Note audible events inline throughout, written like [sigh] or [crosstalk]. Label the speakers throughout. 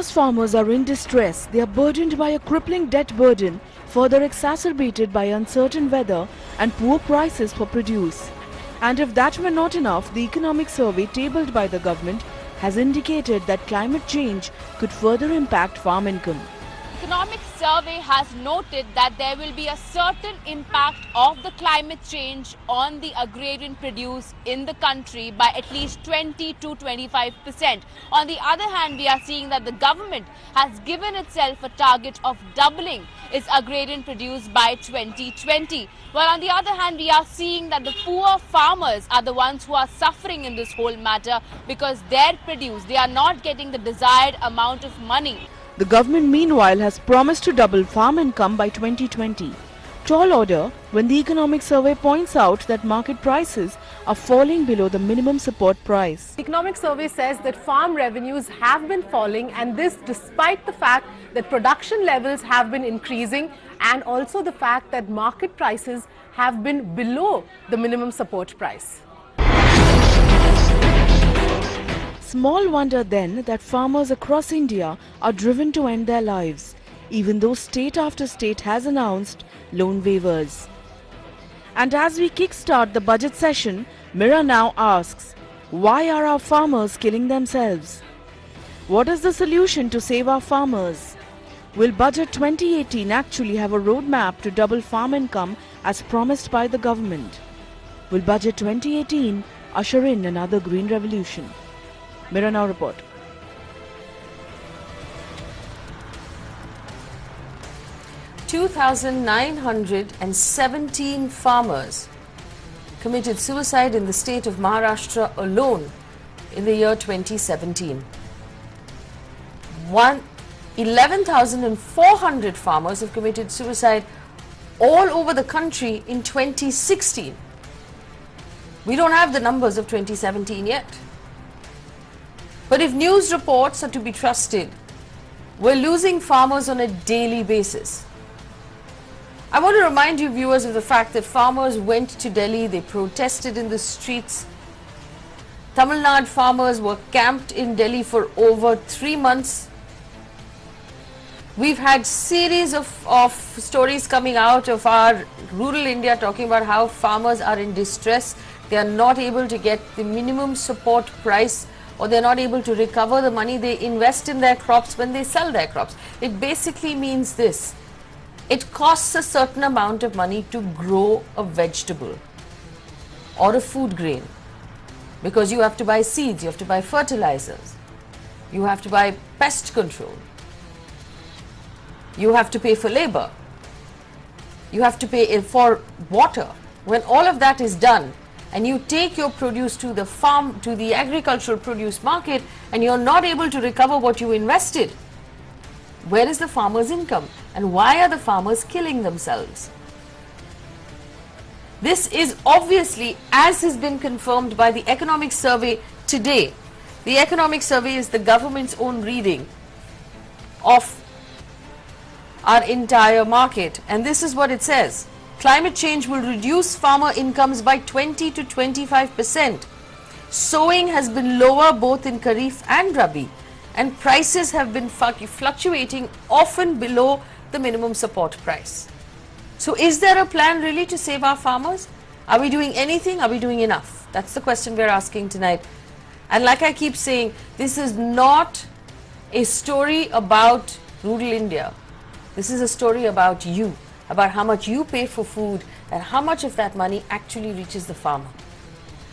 Speaker 1: India's farmers are in distress. They are burdened by a crippling debt burden, further exacerbated by uncertain weather and poor prices for produce. And if that were not enough, the economic survey tabled by the government has indicated that climate change could further impact farm income.
Speaker 2: Economic survey has noted that there will be a certain impact of the climate change on the agrarian produce in the country by at least 20 to 25 percent. On the other hand, we are seeing that the government has given itself a target of doubling its agrarian produce by 2020. While on the other hand, we are seeing that the poor farmers are the ones who are suffering in this whole matter because their produce, they are not getting the desired amount of money.
Speaker 1: The government meanwhile has promised to double farm income by 2020. Tall order when the economic survey points out that market prices are falling below the minimum support price.
Speaker 3: The economic survey says that farm revenues have been falling and this despite the fact that production levels have been increasing and also the fact that market prices have been below the minimum support price.
Speaker 1: Small wonder then that farmers across India are driven to end their lives, even though state after state has announced loan waivers. And as we kickstart the budget session, Mirror Now asks, why are our farmers killing themselves? What is the solution to save our farmers? Will Budget 2018 actually have a roadmap to double farm income as promised by the government? Will Budget 2018 usher in another green revolution? Mirror Now report.
Speaker 4: Two thousand nine hundred and seventeen farmers committed suicide in the state of Maharashtra alone in the year 2017. One 11,400 farmers have committed suicide all over the country in 2016. We don't have the numbers of 2017 yet. But if news reports are to be trusted, we're losing farmers on a daily basis. I want to remind you viewers of the fact that farmers went to Delhi, they protested in the streets. Tamil Nadu farmers were camped in Delhi for over three months. We've had series of, of stories coming out of our rural India talking about how farmers are in distress. They are not able to get the minimum support price or they're not able to recover the money they invest in their crops when they sell their crops. It basically means this. It costs a certain amount of money to grow a vegetable or a food grain because you have to buy seeds, you have to buy fertilizers, you have to buy pest control, you have to pay for labor, you have to pay for water. When all of that is done, and you take your produce to the farm, to the agricultural produce market, and you're not able to recover what you invested, where is the farmer's income? And why are the farmers killing themselves? This is obviously, as has been confirmed by the economic survey today, the economic survey is the government's own reading of our entire market. And this is what it says. Climate change will reduce farmer incomes by 20 to 25 percent. Sowing has been lower both in Kharif and Rabi and prices have been fluctuating often below the minimum support price. So is there a plan really to save our farmers? Are we doing anything? Are we doing enough? That's the question we're asking tonight. And like I keep saying, this is not a story about rural India. This is a story about you about how much you pay for food and how much of that money actually reaches the farmer.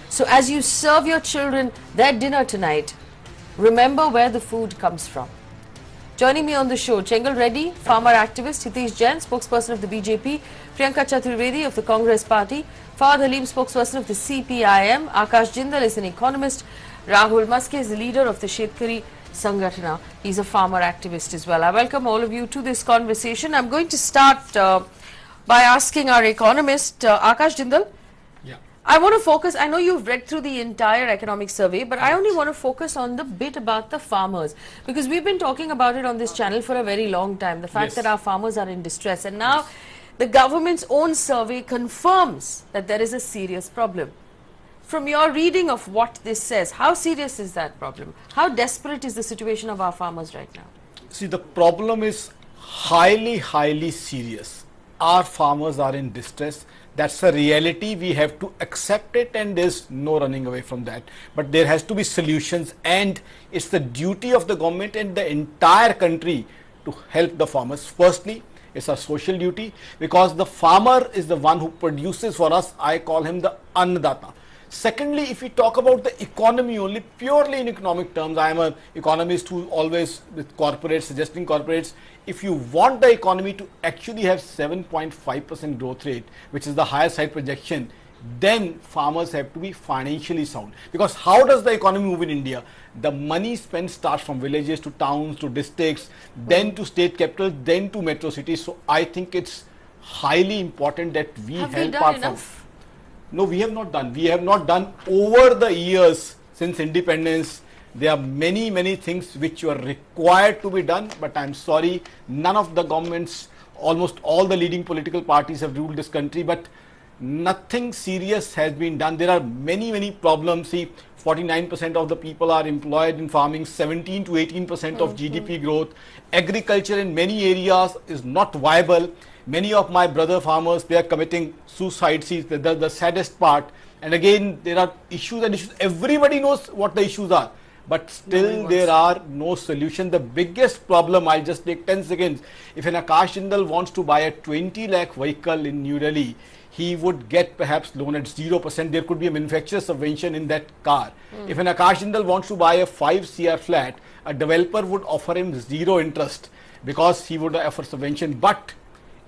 Speaker 4: So as you serve your children their dinner tonight, remember where the food comes from. Joining me on the show, Chengal Reddy, farmer activist, Hitesh Jain, spokesperson of the BJP, Priyanka Chaturvedi of the Congress Party, Fawad Halim, spokesperson of the CPIM, Akash Jindal is an economist, Rahul Maske is the leader of the Shetkari Sanghatana. He's a farmer activist as well. I welcome all of you to this conversation. I'm going to start uh, by asking our economist, uh, Akash Jindal.
Speaker 5: Yeah.
Speaker 4: I want to focus, I know you've read through the entire economic survey, but I only want to focus on the bit about the farmers because we've been talking about it on this channel for a very long time. The fact
Speaker 5: Yes.
Speaker 4: that our farmers are in distress and now the government's own survey confirms that there is a serious problem. From your reading of what this says, how serious is that problem? How desperate is the situation of our farmers right now?
Speaker 5: See, the problem is highly, highly serious. Our farmers are in distress. That's a reality. We have to accept it, and there's no running away from that. But there has to be solutions, and it's the duty of the government and the entire country to help the farmers. Firstly, it's a social duty because the farmer is the one who produces for us. I call him the annadata. Secondly, if we talk about the economy only purely in economic terms, I am an economist who always with corporates suggesting corporates, if you want the economy to actually have 7.5% growth rate, which is the higher side projection, then farmers have to be financially sound. Because how does the economy move in India? The money spent starts from villages to towns to districts, then to state capitals, then to metro cities. So I think it's highly important that we
Speaker 4: Have
Speaker 5: help
Speaker 4: we
Speaker 5: our
Speaker 4: done
Speaker 5: farm-
Speaker 4: enough?
Speaker 5: No, we have not done. We have not done over the years since independence. There are many, many things which were required to be done, but I'm sorry, none of the governments, almost all the leading political parties have ruled this country, but nothing serious has been done. There are many, many problems. See, 49% of the people are employed in farming, 17 to 18% of mm-hmm. GDP growth. Agriculture in many areas is not viable. Many of my brother farmers, they are committing suicide. The, the, saddest part. And again, there are issues and issues. Everybody knows what the issues are. But still, there are no solution. The biggest problem, I'll just take 10 seconds. If an Akash Jindal wants to buy a 20 lakh vehicle in New Delhi, he would get perhaps loan at 0%. There could be a manufacturer subvention in that car. If an Akash Jindal wants to buy a 5 CR flat, a developer would offer him zero interest because he would offer subvention. But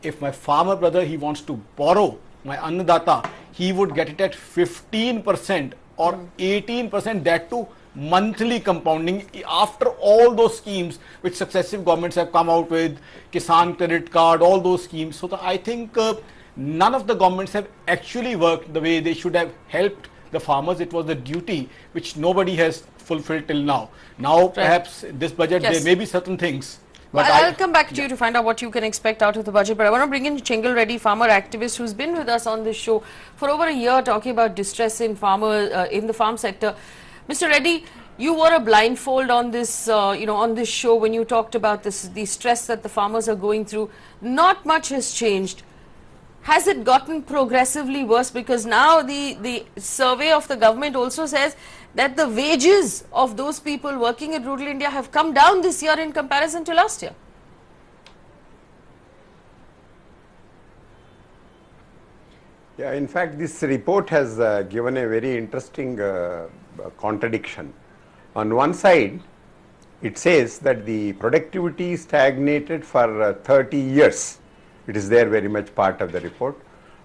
Speaker 5: if my farmer brother he wants to borrow my annadata, he would get it at 15% or 18% that too monthly compounding after all those schemes which successive governments have come out with kisan credit card all those schemes so the, i think uh, none of the governments have actually worked the way they should have helped the farmers it was the duty which nobody has fulfilled till now now perhaps this budget
Speaker 4: Yes.
Speaker 5: there may be certain things but
Speaker 4: I'll,
Speaker 5: I-
Speaker 4: I'll come back to you to find out what you can expect out of the budget. But I want to bring in Chengal Reddy, farmer activist, who's been with us on this show for over a year, talking about distress in farmer uh, in the farm sector. Mr. Reddy, you wore a blindfold on this, uh, you know, on this show when you talked about this, the stress that the farmers are going through. Not much has changed. Has it gotten progressively worse? Because now the, the survey of the government also says that the wages of those people working in rural India have come down this year in comparison to last year.
Speaker 6: Yeah, in fact, this report has uh, given a very interesting uh, contradiction. On one side, it says that the productivity stagnated for uh, 30 years. It is there very much part of the report.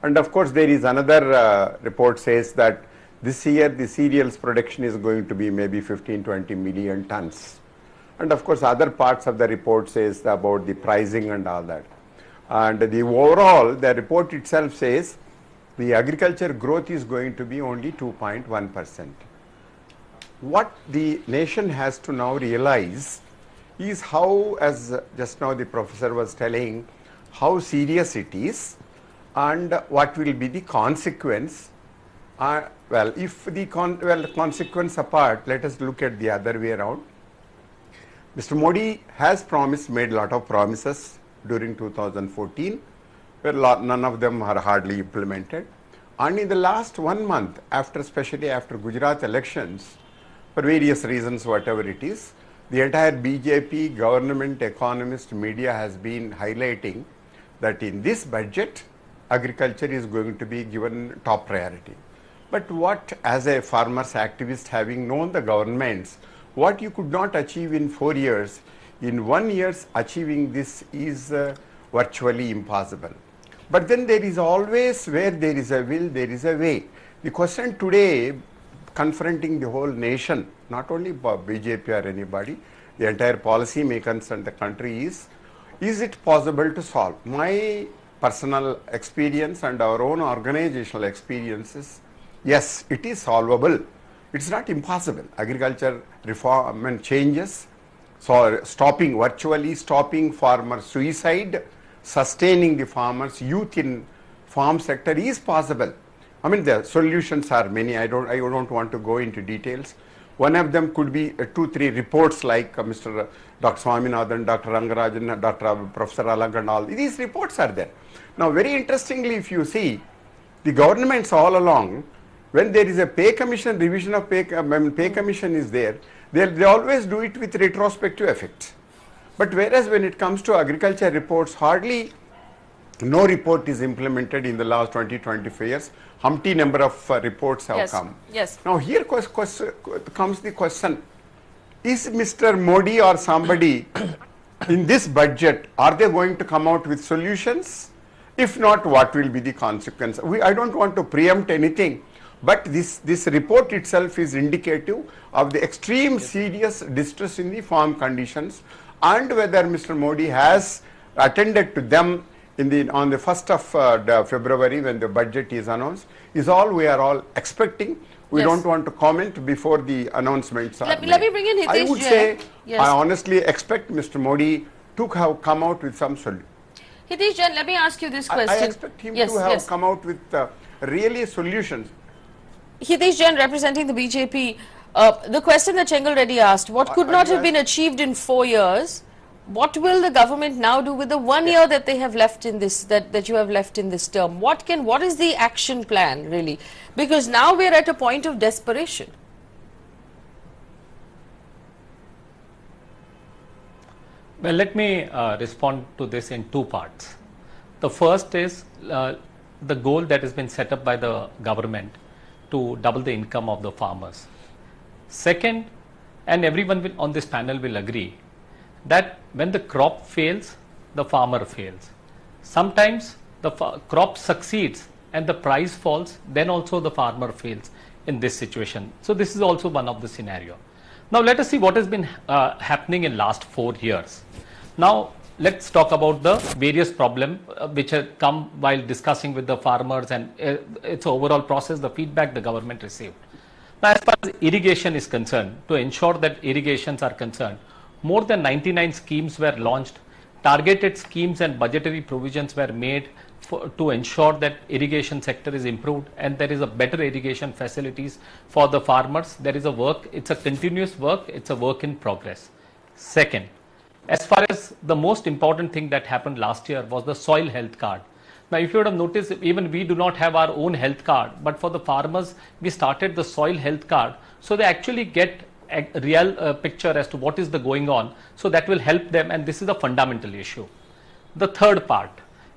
Speaker 6: And of course, there is another uh, report says that this year the cereals production is going to be maybe 15, 20 million tons. And of course, other parts of the report says about the pricing and all that. And the overall, the report itself says the agriculture growth is going to be only 2.1 percent. What the nation has to now realize is how, as just now the professor was telling, how serious it is and what will be the consequence. Uh, well, if the con- well, consequence apart, let us look at the other way around. Mr. Modi has promised, made a lot of promises during 2014, where none of them are hardly implemented. And in the last one month, after especially after Gujarat elections, for various reasons, whatever it is, the entire BJP government, economist, media has been highlighting that in this budget, agriculture is going to be given top priority. But what, as a farmers activist, having known the governments, what you could not achieve in four years, in one year's achieving this is uh, virtually impossible. But then there is always where there is a will, there is a way. The question today confronting the whole nation, not only BJP or anybody, the entire policy makers and the country is, is it possible to solve? My personal experience and our own organizational experiences, yes, it is solvable. It's not impossible. Agriculture reform and changes, so stopping, virtually stopping farmer suicide, sustaining the farmers, youth in farm sector is possible. I mean, the solutions are many. I don't, I don't want to go into details. One of them could be uh, two, three reports like uh, Mr. Uh, Dr. Swaminathan, Dr. Rangarajan, uh, Dr. Uh, Professor Alagh and all. These reports are there. Now, very interestingly, if you see, the governments all along, when there is a pay commission, revision of pay, um, mean, pay hmm. commission is there, they, they always do it with retrospective effect. But whereas when it comes to agriculture reports, hardly no report is implemented in the last 20, 25 years. Humpty number of uh, reports have
Speaker 4: Yes,
Speaker 6: come.
Speaker 4: yes.
Speaker 6: Now here comes the question, is Mr. Modi or somebody [coughs] in this budget, are they going to come out with solutions? If not, what will be the consequence? We, I don't want to preempt anything, but this, this report itself is indicative of the extreme serious distress in the farm conditions and whether Mr. Modi has attended to them in the, on the 1st of uh, February when the budget is announced is all we are all expecting. We
Speaker 4: Yes.
Speaker 6: don't want to comment before the announcements are
Speaker 4: Let me-
Speaker 6: made.
Speaker 4: let me bring in
Speaker 6: I
Speaker 4: Hitesh
Speaker 6: would
Speaker 4: Jain.
Speaker 6: say,
Speaker 4: Yes.
Speaker 6: I honestly expect Mr. Modi to have come out with some solution.
Speaker 4: Hitesh Jain, let me ask you this question.
Speaker 6: I expect him
Speaker 4: yes,
Speaker 6: to have come out with uh, really solutions.
Speaker 4: Hitesh Jain representing the BJP. Uh, the question that Chengal Reddy asked, what could not have been achieved in four years, what will the government now do with the one year that they have left in this, that, that you have left in this term? What can, what is the action plan really? Because now we're at a point of desperation.
Speaker 7: Well, let me uh, respond to this in two parts. The first is uh, the goal that has been set up by the government to double the income of the farmers. Second, and everyone will, on this panel will agree that when the crop fails, the farmer fails. Sometimes the crop succeeds and the price falls, then also the farmer fails in this situation. So this is also one of the scenario. Now let us see what has been uh, happening in last four years. Now let's talk about the various problem uh, which have come while discussing with the farmers and uh, its overall process, the feedback the government received. Now, as far as irrigation is concerned, to ensure that irrigations are concerned, more than 99 schemes were launched. Targeted schemes and budgetary provisions were made for, to ensure that irrigation sector is improved and there is a better irrigation facilities for the farmers. There is a work, it's a continuous work, it's a work in progress. Second, as far as the most important thing that happened last year was the soil health card. Now, if you would have noticed, even we do not have our own health card, but for the farmers, we started the soil health card. So they actually get real uh, picture as to what is the going on. So that will help them, and this is a fundamental issue. The third part,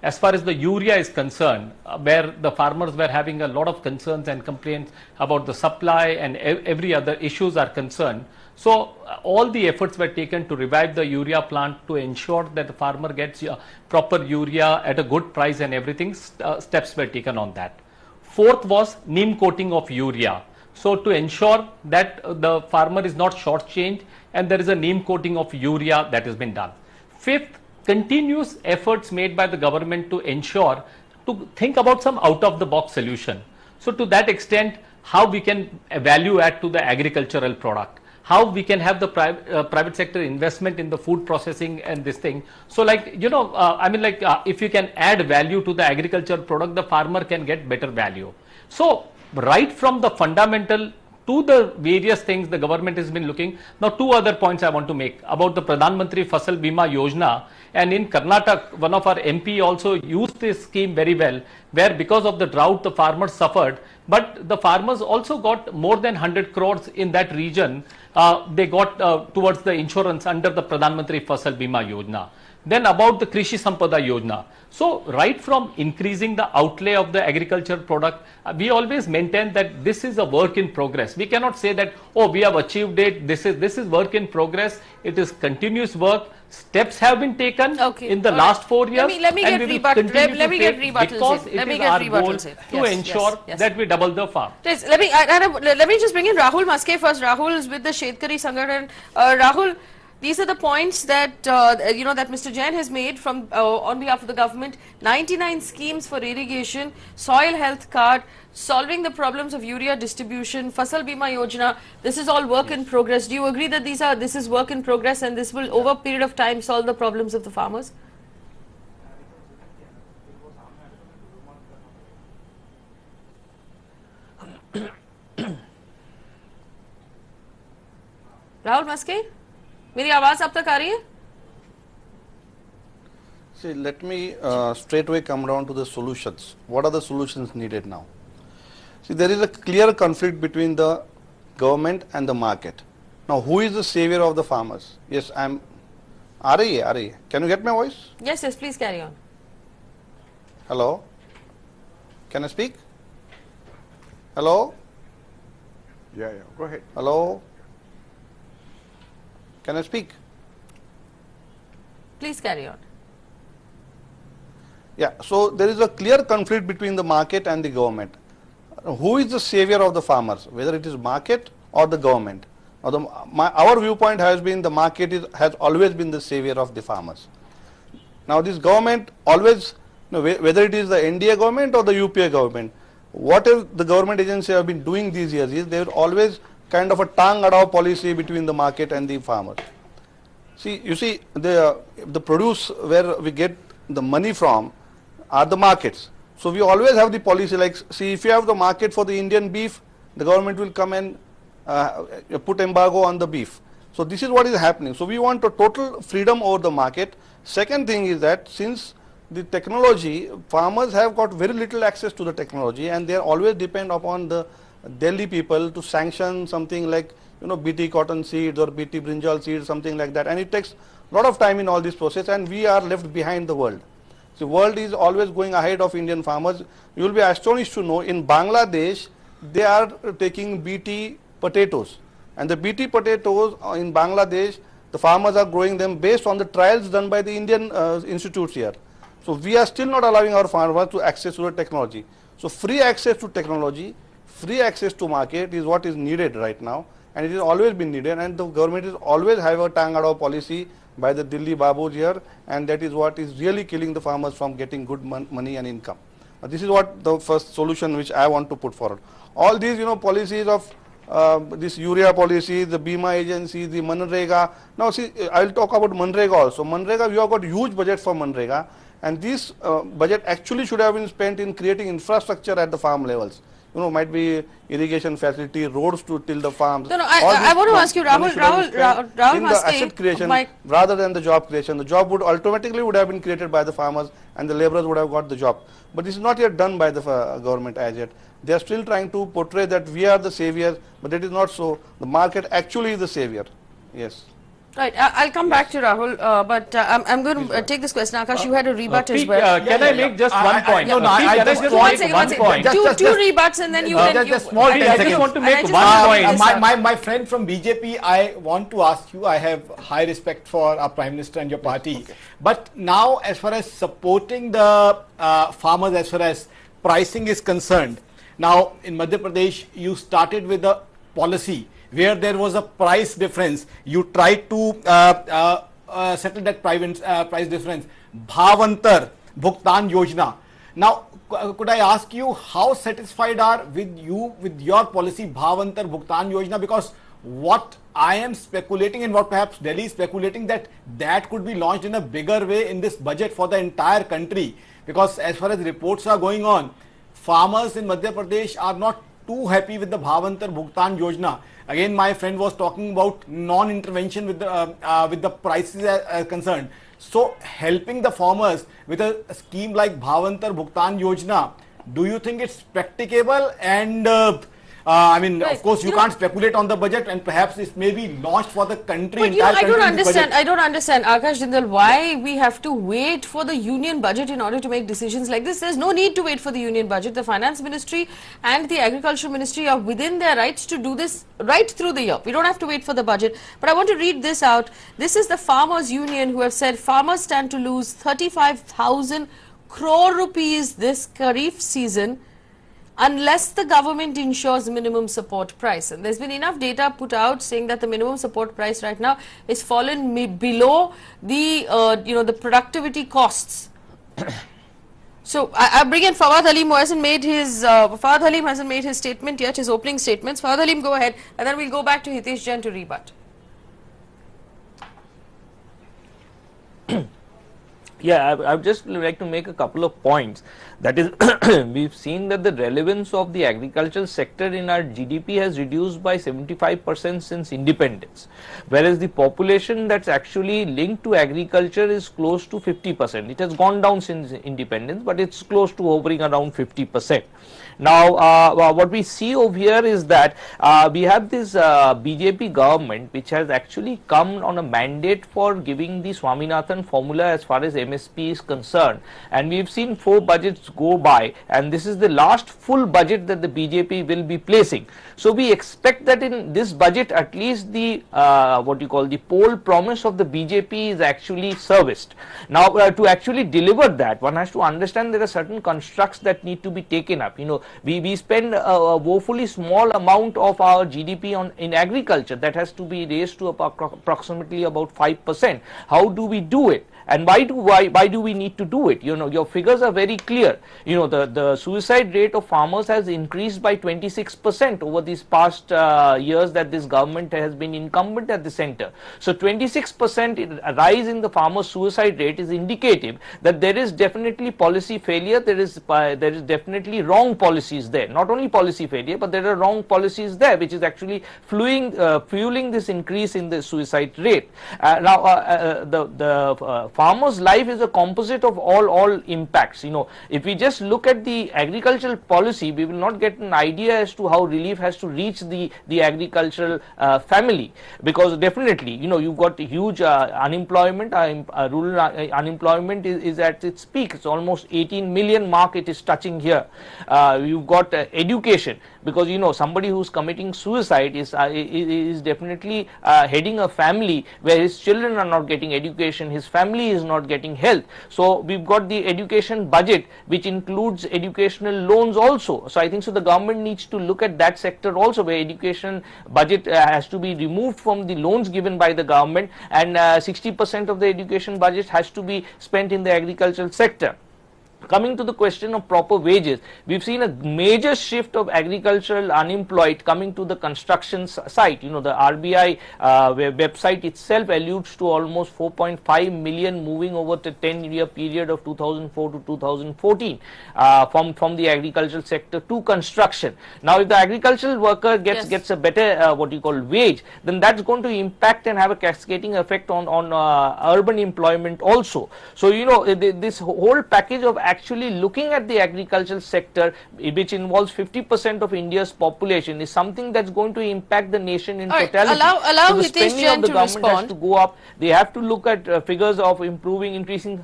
Speaker 7: as far as the urea is concerned, uh, where the farmers were having a lot of concerns and complaints about the supply and ev- every other issues are concerned. So uh, all the efforts were taken to revive the urea plant to ensure that the farmer gets uh, proper urea at a good price and everything. Uh, steps were taken on that. Fourth was neem coating of urea. So to ensure that uh, the farmer is not shortchanged and there is a neem coating of urea that has been done. Fifth, continuous efforts made by the government to ensure to think about some out of the box solution. So to that extent, how we can value add to the agricultural product how we can have the private uh, private sector investment in the food processing and this thing so like you know uh, i mean like uh, if you can add value to the agriculture product the farmer can get better value so right from the fundamental to the various things the government has been looking. Now two other points i want to make about the pradhan mantri fasal bima yojana. And in karnataka one of our mp also used this scheme very well where because of the drought the farmers suffered. But the farmers also got more than 100 crores in that region. Uh, they got uh, towards the insurance under the Pradhan Mantri Fasal Bima Yojana. Then about the Krishi Sampada Yojana. So right from increasing the outlay of the agriculture product, uh, we always maintain that this is a work in progress. We cannot say that, oh, we have achieved it. This is, this is work in progress. It is continuous work. Steps have been taken
Speaker 4: Okay,
Speaker 7: in the
Speaker 4: all
Speaker 7: last
Speaker 4: right.
Speaker 7: four
Speaker 4: Let
Speaker 7: years.
Speaker 4: me- let me get
Speaker 7: will
Speaker 4: let- let me get rebuttals
Speaker 7: because
Speaker 4: in. Let me get rebuttals
Speaker 7: to
Speaker 4: Yes,
Speaker 7: ensure
Speaker 4: yes, yes.
Speaker 7: that we double the farm.
Speaker 4: Let me I, I, let me just bring in Rahul Maske first. Rahul is with the Shetkari Sanghatana. Uh, Rahul, these are the points that, uh, you know, that Mr. Jain has made from, uh, on behalf of the government. 99 schemes for irrigation, soil health card, solving the problems of urea distribution, Fasal Bima Yojana. This is all work yes. in progress. Do you agree that these are, this is work in progress and this will, over a period of time, solve the problems of the farmers? [coughs] Rahul Maske? मेरी आवाज अब तक आ रही है
Speaker 8: See, let me uh, straight away come down to the solutions. What are the solutions needed now? See, there is a clear conflict between the government and the market. Now, who is the savior of the farmers? Yes, I am. आ रही है आ रही है Can you get my voice?
Speaker 4: yes yes please carry on
Speaker 8: Hello? Can I speak? Hello?
Speaker 6: Yeah, yeah, go ahead.
Speaker 8: Hello? Can I speak?
Speaker 4: please carry on
Speaker 8: Yeah, so there is a clear conflict between the market and the government. Who is the savior of the farmers, whether it is market or the government? Now the, my, our viewpoint has been the market is, has always been the savior of the farmers. Now this government always, you know, whether it is the NDA government or the UPA government, whatever the government agency have been doing these years is they are always kind of a adao policy between the market and the farmers. See, you see, the, the produce where we get the money from are the markets. So we always have the policy like, see, if you have the market for the Indian beef, the government will come and uh, put embargo on the beef. So this is what is happening. So we want a total freedom over the market. Second thing is that since the technology, farmers have got very little access to the technology and they are always depend upon the Delhi people to sanction something like you know BT cotton seeds or BT brinjal seeds, something like that. And it takes a lot of time in all this process and we are left behind the world. The world is always going ahead of Indian farmers. You will be astonished to know in Bangladesh, they are taking BT potatoes. And the BT potatoes uh, in Bangladesh, the farmers are growing them based on the trials done by the Indian uh, institutes here. So we are still not allowing our farmers to access to the technology. So free access to technology, free access to market is what is needed right now and it has always been needed and the government is always have a tangado policy by the Delhi Babus here and that is what is really killing the farmers from getting good mon- money and income. Uh, this is what the first solution which I want to put forward. All these you know policies of uh, this urea policy, the Bima agency, the Manrega. Now see, I will talk about Manrega also. Manrega, we have got huge budget for Manrega and this uh, budget actually should have been spent in creating infrastructure at the farm levels. You know, might be irrigation facility, roads to till the farms.
Speaker 4: No, no, I- I- want to ask you, Rahul-
Speaker 8: should have been
Speaker 4: Rahul- Rahul- Rahul
Speaker 8: in the asset creation
Speaker 4: my-
Speaker 8: rather than the job creation. The job would automatically would have been created by the farmers and the laborers would have got the job. But this is not yet done by the uh, government as yet. They are still trying to portray that we are the saviors, but it is not so. The market actually is the savior. Yes.
Speaker 4: Right, I- I'll come back to Rahul, uh, but uh, I'm, I'm going to uh, take this question. Akash, you had a rebut
Speaker 7: Uh,
Speaker 4: as well.
Speaker 7: uh, can
Speaker 5: Yeah,
Speaker 7: I
Speaker 5: yeah,
Speaker 7: make just one
Speaker 5: I-
Speaker 7: point?
Speaker 5: no, no,
Speaker 7: Uh,
Speaker 5: I- I
Speaker 7: can
Speaker 5: just
Speaker 7: just
Speaker 4: one
Speaker 7: one
Speaker 4: one second.
Speaker 7: point?
Speaker 5: Just-
Speaker 4: two,
Speaker 5: just-
Speaker 4: two
Speaker 5: just-
Speaker 4: rebuts and then you...
Speaker 5: Uh, just-
Speaker 4: you
Speaker 5: just small
Speaker 4: I-
Speaker 7: I just
Speaker 5: seconds.
Speaker 7: want to make one point.
Speaker 4: bring
Speaker 5: Uh,
Speaker 4: this
Speaker 5: my, my, my friend from BJP, I want to ask you, I have high respect for our Prime Minister and your party. But now, as far as supporting the uh, farmers, as far as pricing is concerned, now in Madhya Pradesh, you started with a policy where there was a price difference. You tried to uh, uh, uh, settle that uh, price difference. Bhavantar Bhugtan Yojana. Now, could I ask you how satisfied are with you with your policy Bhavantar Bhugtan Yojana? Because what I am speculating and what perhaps Delhi is speculating that that could be launched in a bigger way in this budget for the entire country. Because as far as reports are going on, farmers in Madhya Pradesh are not too happy with the Bhavantar Bhugtan Yojana. Again, my friend was talking about non-intervention with the uh, uh, with the prices uh, uh, concerned. So, helping the farmers with a scheme like Bhavantar Bhuktan Yojana, do you think it's practicable? And uh, I mean,
Speaker 4: Right.
Speaker 5: of course, you,
Speaker 4: You
Speaker 5: can't speculate on the budget, and perhaps this may be launched for the country.
Speaker 4: But you know, I don't
Speaker 5: country in this
Speaker 4: understand. I don't understand, Akash Jindal, why we have to wait for the union budget in order to make decisions like this. There's no need to wait for the union budget. The finance ministry and the agriculture ministry are within their rights to do this right through the year. We don't have to wait for the budget. But I want to read this out. This is the farmers union who have said farmers stand to lose 35,000 crore rupees this Kharif season unless the government ensures minimum support price. And there's been enough data put out saying that the minimum support price right now is fallen below the, uh, you know, the productivity costs. [coughs] So I, I bring in Fawad Halim who hasn't made his, uh, Fawad Halim hasn't made his statement yet, his opening statements. Fawad Halim, go ahead and then we'll go back to Hitesh Jain to rebut. [coughs]
Speaker 9: Yeah, I, I would just like to make a couple of points. That is, [coughs] we've seen that the relevance of the agricultural sector in our GDP has reduced by 75% since independence, whereas the population that's actually linked to agriculture is close to 50%. It has gone down since independence, but it's close to hovering around 50%. Now, uh, what we see over here is that uh, we have this uh, BJP government which has actually come on a mandate for giving the Swaminathan formula as far as MSP is concerned. And we've seen four budgets go by and this is the last full budget that the BJP will be placing. So, we expect that in this budget at least the uh, what you call the poll promise of the BJP is actually serviced. Now, uh, to actually deliver that one has to understand there are certain constructs that need to be taken up. You know, we, we spend a, a woefully small amount of our GDP on in agriculture that has to be raised to approximately about 5%. How do we do it? And why do why why do we need to do it? You know your figures are very clear. You know the the suicide rate of farmers has increased by 26 percent over these past uh, years that this government has been incumbent at the center. So 26 percent rise in the farmer suicide rate is indicative that there is definitely policy failure there is uh, there is definitely wrong policies there. Not only policy failure but there are wrong policies there which is actually fueling uh, fueling this increase in the suicide rate. Uh, now uh, uh, the the farmer's life is a composite of all all impacts you know. If we just look at the agricultural policy we will not get an idea as to how relief has to reach the the agricultural uh, family. Because definitely you know you've got huge uh, unemployment uh, uh rural uh, unemployment is, is, at its peak. It's almost 18 million mark it is touching here. Uh, you've got education because you know somebody who's committing suicide is is, is, definitely heading a family where his children are not getting education his family is not getting health. So, we have got the education budget which includes educational loans also. So, I think so the government needs to look at that sector also where education budget uh, has to be removed from the loans given by the government and uh, 60 percent of the education budget has to be spent in the agricultural sector. Coming to the question of proper wages, we've seen a major shift of agricultural unemployed coming to the construction site. You know, the RBI uh, website itself alludes to almost 4.5 million moving over the 10 year period of 2004 to 2014 uh, from, from the agricultural sector to construction. Now, if the agricultural worker gets, yes. gets a better uh, what you call wage, then that's going to impact and have a cascading effect on, on uh, urban employment also. So, you know, this whole package of actually looking at the agricultural sector which involves 50% of India's population is something that's going to impact the nation in
Speaker 4: right,
Speaker 9: totality.
Speaker 4: Allow, allow
Speaker 9: so the
Speaker 4: Hitesh
Speaker 9: spending of the government respond. has to go up. They have to look at uh, figures of improving, increasing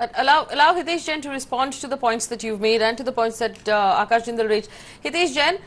Speaker 4: uh, allow allow Hitesh Jain to respond to the points that you've made and to the points that uh, Akash Jindal raised. Hitesh Jain,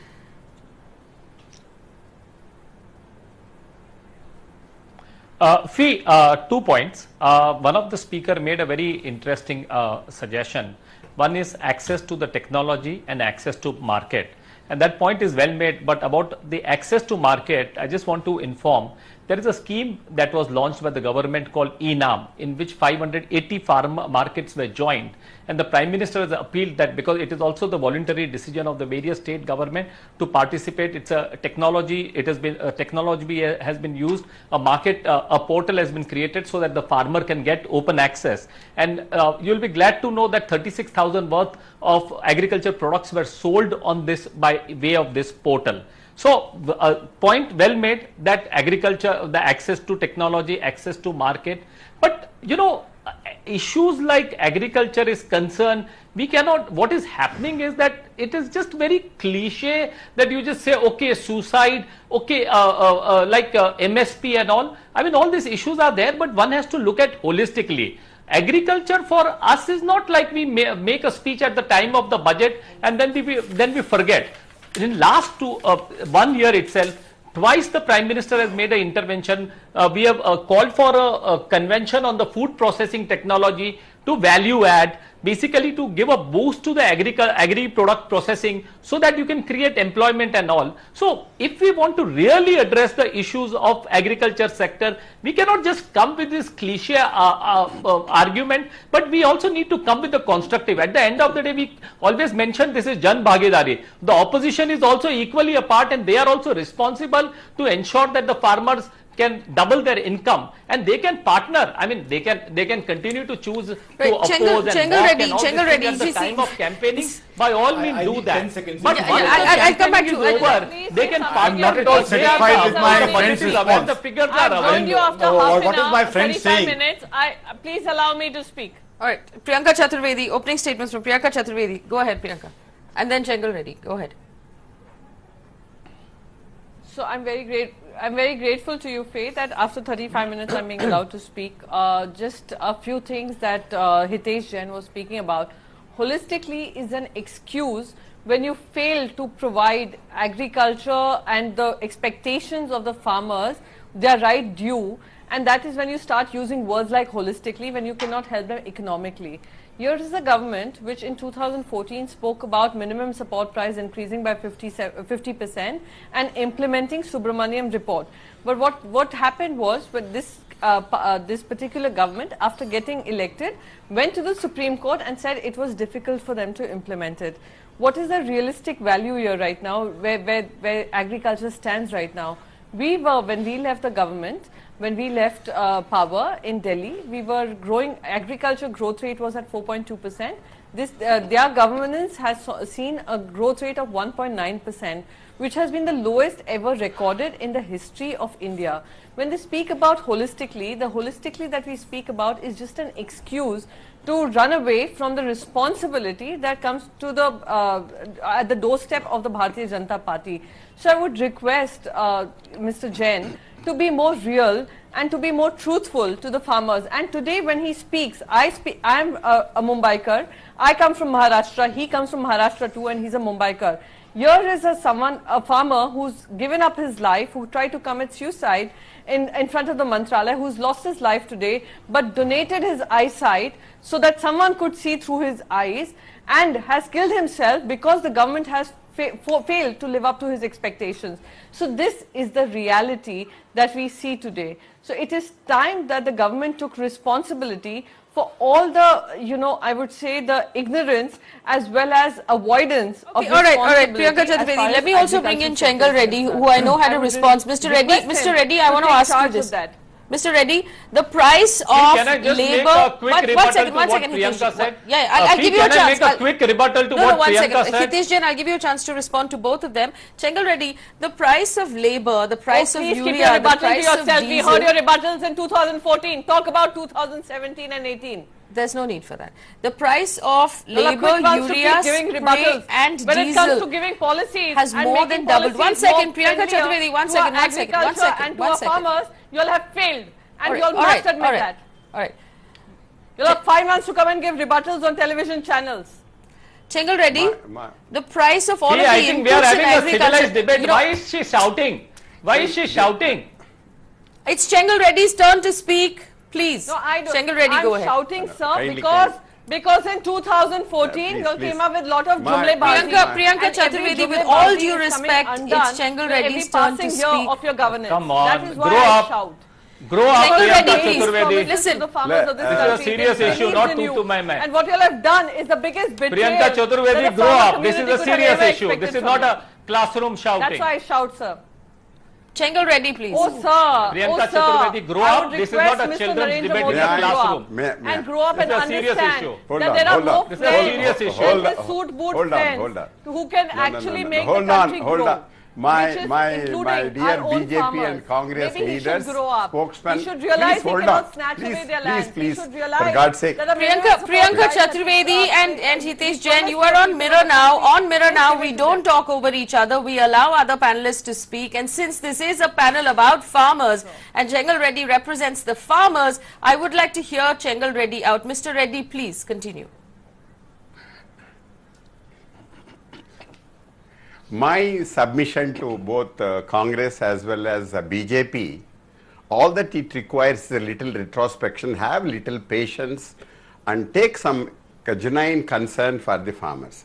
Speaker 7: Uh, Faye, uh, two points. Uh, one of the speaker made a very interesting uh, suggestion. One is access to the technology and access to market. And that point is well made, but about the access to market, I just want to inform there is a scheme that was launched by the government called ENAM, in which 580 farm markets were joined. And the Prime Minister has appealed that because it is also the voluntary decision of the various state government to participate. It's a technology, it has been, a technology has been used, a market, uh, a portal has been created so that the farmer can get open access. And uh, you'll be glad to know that 36,000 worth of agriculture products were sold on this by way of this portal. So, uh, point well made that agriculture, the access to technology, access to market, but you know, issues like agriculture is concerned, we cannot, what is happening is that it is just very cliche that you just say, okay, suicide, okay, uh, uh, uh like uh, MSP and all. I mean, all these issues are there, but one has to look at holistically. Agriculture for us is not like we make a speech at the time of the budget and then we then we forget in the last two uh, one year itself. Twice the prime minister has made an intervention. Uh, we have uh, called for a, a, convention on the food processing technology to value add basically to give a boost to the agri, agri product processing so that you can create employment and all. So if we want to really address the issues of agriculture sector, we cannot just come with this cliche uh, uh, uh, argument, but we also need to come with the constructive. At the end of the day, we always mention this is Jan Bhagidari. The opposition is also equally a part and they are also responsible to ensure that the farmers can double their income and they can partner. I mean, they can they can continue to choose
Speaker 4: Right,
Speaker 7: to
Speaker 4: Chengal-
Speaker 7: oppose and
Speaker 4: Chengal
Speaker 7: walk
Speaker 4: Reddy,
Speaker 7: and all these
Speaker 4: Chengal
Speaker 7: things at the time of campaigning. By all
Speaker 5: I-
Speaker 7: means,
Speaker 5: I
Speaker 7: do that. But
Speaker 5: Yeah,
Speaker 7: once
Speaker 4: yeah, I'll- I'll come back
Speaker 7: campaigning
Speaker 4: to-
Speaker 7: is over, they can
Speaker 2: something.
Speaker 7: partner
Speaker 2: I'm not at
Speaker 5: all
Speaker 7: because they are
Speaker 5: satisfied with my friend's
Speaker 7: political
Speaker 5: response.
Speaker 7: the figures
Speaker 10: I've
Speaker 7: are
Speaker 10: joined
Speaker 7: available.
Speaker 10: you after
Speaker 5: Oh,
Speaker 10: half
Speaker 5: what
Speaker 10: an
Speaker 5: is
Speaker 10: hour,
Speaker 5: my friend
Speaker 10: 35
Speaker 5: saying?
Speaker 10: minutes. I, please allow me to speak.
Speaker 4: All right, Priyanka Chaturvedi, opening statements from Priyanka Chaturvedi. Go ahead, Priyanka. And then Chengal Reddy. Go ahead.
Speaker 10: So I'm very great. I'm very grateful to you, Faye, that after 35 [coughs] minutes I'm being allowed to speak. Uh, just a few things that uh, Hitesh Jain was speaking about. Holistically is an excuse when you fail to provide agriculture and the expectations of the farmers their right due, and that is when you start using words like holistically when you cannot help them economically. Here is a government which in 2014 spoke about minimum support price increasing by 50 percent and implementing Subramaniam report. But what what happened was when this uh, uh, this particular government, after getting elected, went to the Supreme Court and said it was difficult for them to implement it. What is the realistic value here right now, where where, where agriculture stands right now? We were when we left the government when we left uh, power in Delhi, we were growing, agriculture growth rate was at 4.2%. This, uh, their governance has so- seen a growth rate of 1.9%, which has been the lowest ever recorded in the history of India. When they speak about holistically, the holistically that we speak about is just an excuse to run away from the responsibility that comes to the uh, at the doorstep of the Bharatiya Janata Party. So I would request uh, Mr. Jain to be more real and to be more truthful to the farmers. And today, when he speaks, I speak. I am a, a Mumbaikar. I come from Maharashtra. He comes from Maharashtra too, and he's a Mumbaikar. Here is a someone, a farmer who's given up his life, who tried to commit suicide in, in front of the Mantralaya, who's lost his life today, but donated his eyesight so that someone could see through his eyes, and has killed himself because the government has fa- fa- failed to live up to his expectations. So this is the reality that we see today. So it is time that the government took responsibility for all the, you know, I would say the ignorance as well as avoidance of
Speaker 4: Okay, all right, all right, Priyanka Chaturvedi. Let me also bring in Chengal Reddy, who I know had a response. Mr. Reddy, Mr. Reddy, I want to ask you
Speaker 10: of
Speaker 4: this.
Speaker 10: that.
Speaker 4: Mr. Reddy, the price of
Speaker 7: can I just
Speaker 4: labor.
Speaker 7: make a quick
Speaker 4: But
Speaker 7: rebuttal
Speaker 4: one second,
Speaker 7: to what Priyanka
Speaker 4: Hitesh.
Speaker 7: said?
Speaker 4: Yeah, yeah, I'll,
Speaker 7: Uh,
Speaker 4: I'll give you a
Speaker 7: can I
Speaker 4: chance.
Speaker 7: make a
Speaker 4: I'll-
Speaker 7: quick rebuttal to
Speaker 4: no,
Speaker 7: what
Speaker 4: no, one
Speaker 7: Priyanka
Speaker 4: second.
Speaker 7: said?
Speaker 4: Hitesh Jain, I'll give you a chance to respond to both of them. Chengal Reddy, the price of labor, the price
Speaker 10: oh,
Speaker 4: of
Speaker 10: please
Speaker 4: urea,
Speaker 10: keep your
Speaker 4: the
Speaker 10: rebuttal to
Speaker 4: price of
Speaker 10: yourself. We heard your rebuttals in 2014. Talk about 2017 and 18.
Speaker 4: There's no need for that. The price of
Speaker 10: Well,
Speaker 4: labor,
Speaker 10: quick
Speaker 4: urea,
Speaker 10: giving
Speaker 4: spray
Speaker 10: rebuttals.
Speaker 4: and
Speaker 10: when
Speaker 4: diesel
Speaker 10: it comes to giving policies
Speaker 4: has
Speaker 10: and
Speaker 4: more than doubled. One
Speaker 10: policies
Speaker 4: second,
Speaker 10: more
Speaker 4: Priyanka
Speaker 10: friendlier
Speaker 4: Chaturvedi, one
Speaker 10: to
Speaker 4: second,
Speaker 10: our
Speaker 4: one second, one
Speaker 10: agriculture
Speaker 4: second,
Speaker 10: and to
Speaker 4: one
Speaker 10: our
Speaker 4: second.
Speaker 10: Farmers, you'll have failed, and
Speaker 4: All right,
Speaker 10: you'll
Speaker 4: all
Speaker 10: must
Speaker 4: right,
Speaker 10: admit
Speaker 4: all right,
Speaker 10: that.
Speaker 4: All right.
Speaker 10: You'll have five months to come and give rebuttals on television channels.
Speaker 4: Chengal Reddy,
Speaker 6: My- my-
Speaker 4: the price of all
Speaker 7: See,
Speaker 4: of the
Speaker 7: I think we are having a civilized debate.
Speaker 4: you know,
Speaker 7: Why is she shouting? Why is she shouting?
Speaker 4: It's Chengal Reddy's turn to speak. Please.
Speaker 10: No, I don't.
Speaker 4: Chengal Reddy,
Speaker 10: I'm
Speaker 4: go ahead.
Speaker 10: shouting, sir, because
Speaker 6: kindly.
Speaker 10: Because in 2014
Speaker 6: Yeah, please,
Speaker 10: you
Speaker 6: please.
Speaker 10: came up with lot of
Speaker 6: My-
Speaker 10: jumle
Speaker 6: my-
Speaker 10: bazi.
Speaker 4: Priyanka- Priyanka Chaturvedi, with all due respect, it's
Speaker 10: undone
Speaker 4: Chengal
Speaker 10: with
Speaker 4: Reddy's turn to speak.
Speaker 10: year of your governance.
Speaker 7: Come on,
Speaker 10: that is why
Speaker 7: grow
Speaker 10: I
Speaker 7: up.
Speaker 10: shout.
Speaker 7: Grow up,
Speaker 4: Chengal
Speaker 7: Priyanka
Speaker 4: Reddy.
Speaker 7: Chaturvedi.
Speaker 4: Listen,
Speaker 10: to the farmers of this
Speaker 6: this is a
Speaker 7: serious issue, not
Speaker 10: in
Speaker 7: to- my man.
Speaker 10: And what you all have done is the biggest betrayal.
Speaker 7: Priyanka Chaturvedi,
Speaker 10: the
Speaker 7: grow up. This is a serious issue. This is not a classroom shouting.
Speaker 10: That's why I shout, sir.
Speaker 4: Chengal Reddy, please.
Speaker 10: Oh, sir.
Speaker 7: Priyanka
Speaker 10: oh, sir.
Speaker 7: Chaturvedi, grow
Speaker 10: I
Speaker 7: up.
Speaker 10: would
Speaker 7: This is not a
Speaker 10: request Mr.
Speaker 7: children's
Speaker 10: Narendra
Speaker 7: debate
Speaker 10: Modi
Speaker 6: in the
Speaker 10: to
Speaker 7: classroom.
Speaker 10: up
Speaker 6: May- may-
Speaker 10: And grow up
Speaker 7: This
Speaker 10: and
Speaker 7: is a serious
Speaker 10: understand
Speaker 7: issue.
Speaker 6: Hold
Speaker 10: that
Speaker 6: on,
Speaker 10: there are
Speaker 6: hold
Speaker 10: no
Speaker 6: on.
Speaker 7: This is a serious issue.
Speaker 10: in
Speaker 6: Hold on,
Speaker 10: suit boot
Speaker 6: hold on,
Speaker 10: friends
Speaker 6: hold on.
Speaker 10: who can
Speaker 6: No, no,
Speaker 10: actually
Speaker 6: no, no.
Speaker 10: make
Speaker 6: hold
Speaker 10: the country
Speaker 6: on, hold
Speaker 10: grow.
Speaker 6: On. My, my, my dear BJP
Speaker 10: farmers.
Speaker 6: and Congress
Speaker 10: Maybe he
Speaker 6: leaders,
Speaker 10: grow up.
Speaker 6: spokesmen,
Speaker 10: should realize
Speaker 6: please
Speaker 10: he
Speaker 6: hold
Speaker 10: cannot
Speaker 6: on.
Speaker 10: snatch
Speaker 6: please,
Speaker 10: away their
Speaker 6: please,
Speaker 10: land.
Speaker 6: please,
Speaker 10: he should
Speaker 6: for
Speaker 10: realize
Speaker 6: God's sake.
Speaker 10: that a minimum
Speaker 4: Priyanka, Priyanka Chaturvedi and,
Speaker 10: not-
Speaker 4: and Hitesh
Speaker 10: is
Speaker 4: Jain, you are on Mirror now. On Mirror now, we don't talk over each other. We allow other panelists to speak. And since this is a panel about farmers and Chengal Reddy represents the farmers, I would like to hear Chengal Reddy out. Mr. Reddy, please continue.
Speaker 6: My submission to both uh, Congress as well as uh, BJP, all that it requires is a little retrospection, have little patience, and take some genuine concern for the farmers.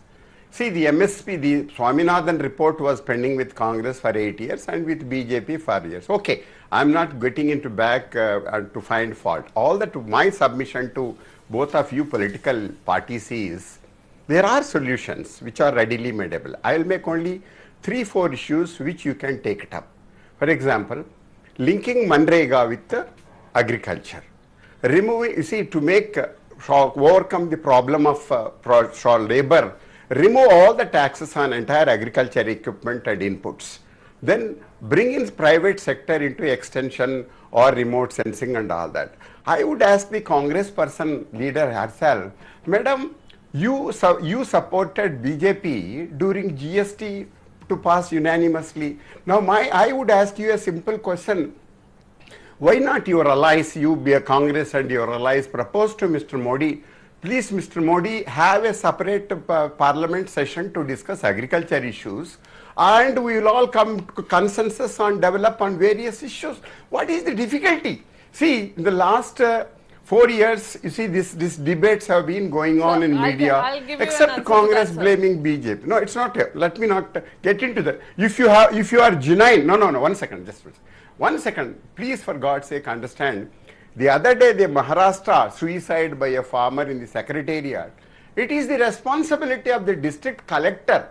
Speaker 6: See, the MSP, the Swaminathan report was pending with Congress for eight years and with BJP for years. Okay, I'm not getting into back uh, to find fault. All that my submission to both of you political parties is there are solutions which are readily madeable. I will make only three, four issues which you can take it up. For example, linking Manrega with agriculture. Removing, you see, to make, uh, overcome the problem of uh, labor, remove all the taxes on entire agriculture equipment and inputs. Then bring in private sector into extension or remote sensing and all that. I would ask the Congress person leader herself, Madam, you, su- you supported BJP during GST to pass unanimously. Now, my, I would ask you a simple question. Why not your allies, you be a Congress and your allies propose to Mr. Modi, please Mr. Modi have a separate uh, parliament session to discuss agriculture issues and we will all come to consensus on develop on various issues. What is the difficulty? See, in the last uh, four years, you see, this, these debates have been going on in
Speaker 10: I can-
Speaker 6: media,
Speaker 10: I'll give you an
Speaker 6: except Congress blaming BJP. No, it's not. Let me not get into that. If you have, if you are genuine, no, no, no. One second, just one second. Please, for God's sake, understand. The other day, the Maharashtra suicide by a farmer in the secretariat. It is the responsibility of the district collector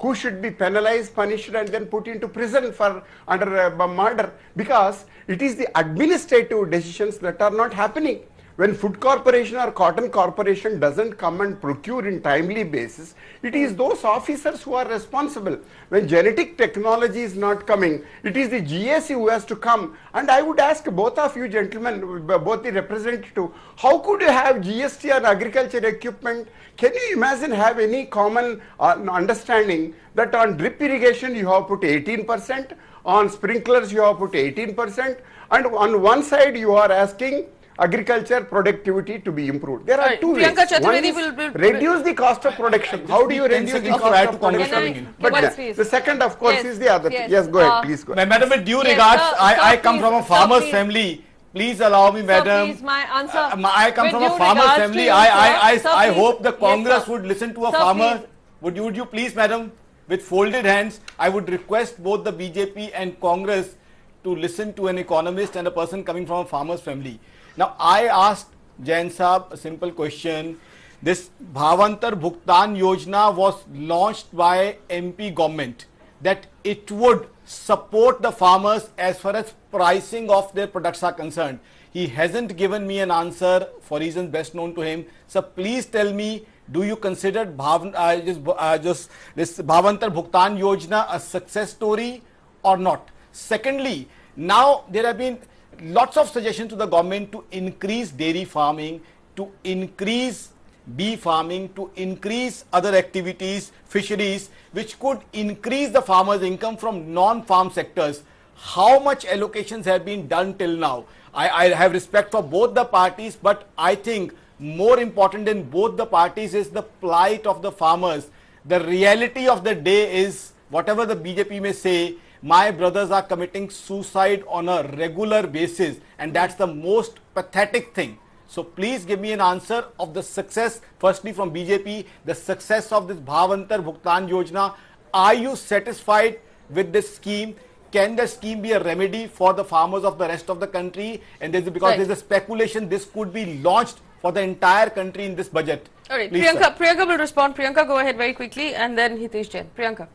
Speaker 6: who should be penalized, punished, and then put into prison for under uh, murder because it is the administrative decisions that are not happening. When food corporation or cotton corporation doesn't come and procure in timely basis, it is those officers who are responsible. When genetic technology is not coming, it is the GSC who has to come. And I would ask both of you gentlemen, both the representative, how could you have GST on agriculture equipment? Can you imagine have any common uh, understanding that on drip irrigation you have put 18%, on sprinklers you have put 18%, and on one side you are asking agriculture productivity to be improved. There are
Speaker 4: Right.
Speaker 6: two
Speaker 4: Priyanka
Speaker 6: ways. One
Speaker 4: Chaturvedi
Speaker 6: is
Speaker 4: will- will-
Speaker 6: reduce the cost of production. How do you reduce the cost of production?
Speaker 5: coming in.
Speaker 6: But
Speaker 10: One
Speaker 6: the, the second, of course,
Speaker 10: Yes,
Speaker 6: is the other.
Speaker 10: yes.
Speaker 6: Yes, go ahead,
Speaker 10: Uh,
Speaker 6: please go ahead.
Speaker 5: Madam, with due
Speaker 10: Yes,
Speaker 5: regards,
Speaker 10: sir,
Speaker 5: I,
Speaker 10: sir,
Speaker 5: I come from a
Speaker 10: please, sir,
Speaker 5: farmer's family. Please allow me,
Speaker 10: Sir,
Speaker 5: madam.
Speaker 10: please, my answer.
Speaker 5: Uh, ma- I come
Speaker 10: With
Speaker 5: from a farmer's family.
Speaker 10: you,
Speaker 5: I, I, I,
Speaker 10: sir. Sir,
Speaker 5: I hope the Congress
Speaker 10: sir.
Speaker 5: would listen to a
Speaker 10: Sir,
Speaker 5: farmer.
Speaker 10: please.
Speaker 5: Would you, would you please, madam, with folded hands, I would request both the BJP and Congress to listen to an economist and a person coming from a farmer's family. Now, I asked Jain Saab a simple question. This Bhavantar Bhugtan Yojana was launched by MP government that it would support the farmers as far as pricing of their products are concerned. He hasn't given me an answer for reasons best known to him. So please tell me, do you consider Bhav, uh, just, uh, just this Bhavantar Bhugtan Yojana a success story or not? Secondly, now there have been lots of suggestions to the government to increase dairy farming, to increase bee farming, to increase other activities, fisheries, which could increase the farmers' income from non-farm sectors. How much allocations have been done till now? I, I have respect for both the parties, but I think more important than both the parties is the plight of the farmers. The reality of the day is whatever the BJP may say, my brothers are committing suicide on a regular basis, and that's the most pathetic thing. So please give me an answer of the success, firstly from BJP, the success of this Bhavantar Bhugtan Yojana. Are you satisfied with this scheme? Can the scheme be a remedy for the farmers of the rest of the country? And there's because
Speaker 4: Right.
Speaker 5: there's a speculation this could be launched for the entire country in this budget.
Speaker 4: All right,
Speaker 5: Please,
Speaker 4: Priyanka,
Speaker 5: sir.
Speaker 4: Priyanka will respond. Priyanka, go ahead very quickly, and then Hitesh Jain. Priyanka.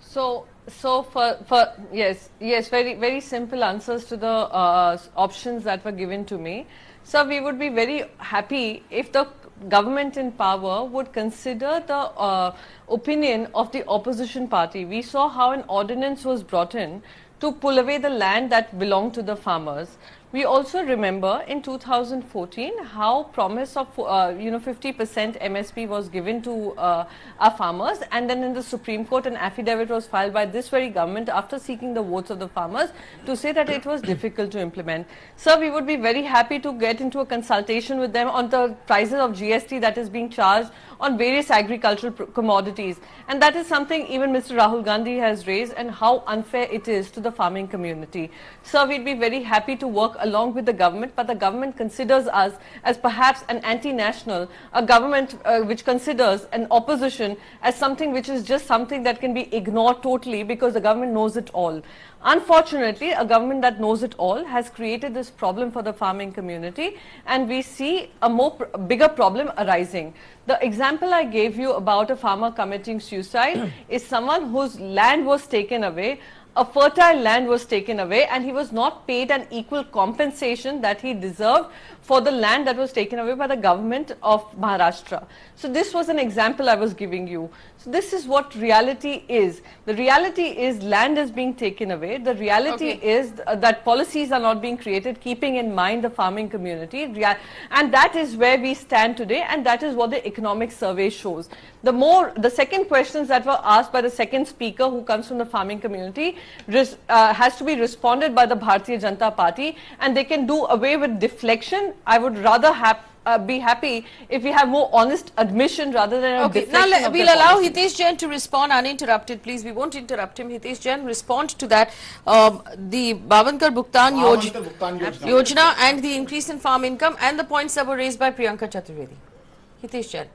Speaker 10: So, so for, for yes, yes, very very simple answers to the uh, options that were given to me. So we would be very happy if the government in power would consider the uh, opinion of the opposition party. We saw how an ordinance was brought in to pull away the land that belonged to the farmers. We also remember in 2014 how promise of uh, you know 50% MSP was given to uh, our farmers and then in the Supreme Court an affidavit was filed by this very government after seeking the votes of the farmers to say that it was difficult to implement. Sir, we would be very happy to get into a consultation with them on the prices of GST that is being charged on various agricultural commodities and that is something even Mr. Rahul Gandhi has raised and how unfair it is to the farming community. Sir, we'd be very happy to work along with the government but the government considers us as perhaps an anti-national, a government uh, which considers an opposition as something which is just something that can be ignored totally because the government knows it all. Unfortunately, a government that knows it all has created this problem for the farming community and we see a more pr- bigger problem arising. The example I gave you about a farmer committing suicide [clears throat] is someone whose land was taken away a fertile land was taken away and he was not paid an equal compensation that he deserved for the land that was taken away by the government of Maharashtra. So this was an example I was giving you. So this is what reality is. The reality is land is being taken away. The reality
Speaker 4: Okay.
Speaker 10: is th- uh, that policies are not being created keeping in mind the farming community. Rea- and that is where we stand today and that is what the economic survey shows. The more, the second questions that were asked by the second speaker who comes from the farming community uh, has to be responded by the Bharatiya Janata Party and they can do away with deflection. I would rather have uh, be happy if we have more honest admission rather than a
Speaker 4: Okay, now
Speaker 10: of
Speaker 4: we'll allow
Speaker 10: policies.
Speaker 4: Hitesh Jain to respond uninterrupted, please. We won't interrupt him. Hitesh Jain, respond to that. Um, the Bhavantar Bhugtan Yoj-
Speaker 5: Bhugtan Yojana.
Speaker 4: Yojana and the increase in farm income and the points that were raised by Priyanka Chaturvedi. Hitesh Jain.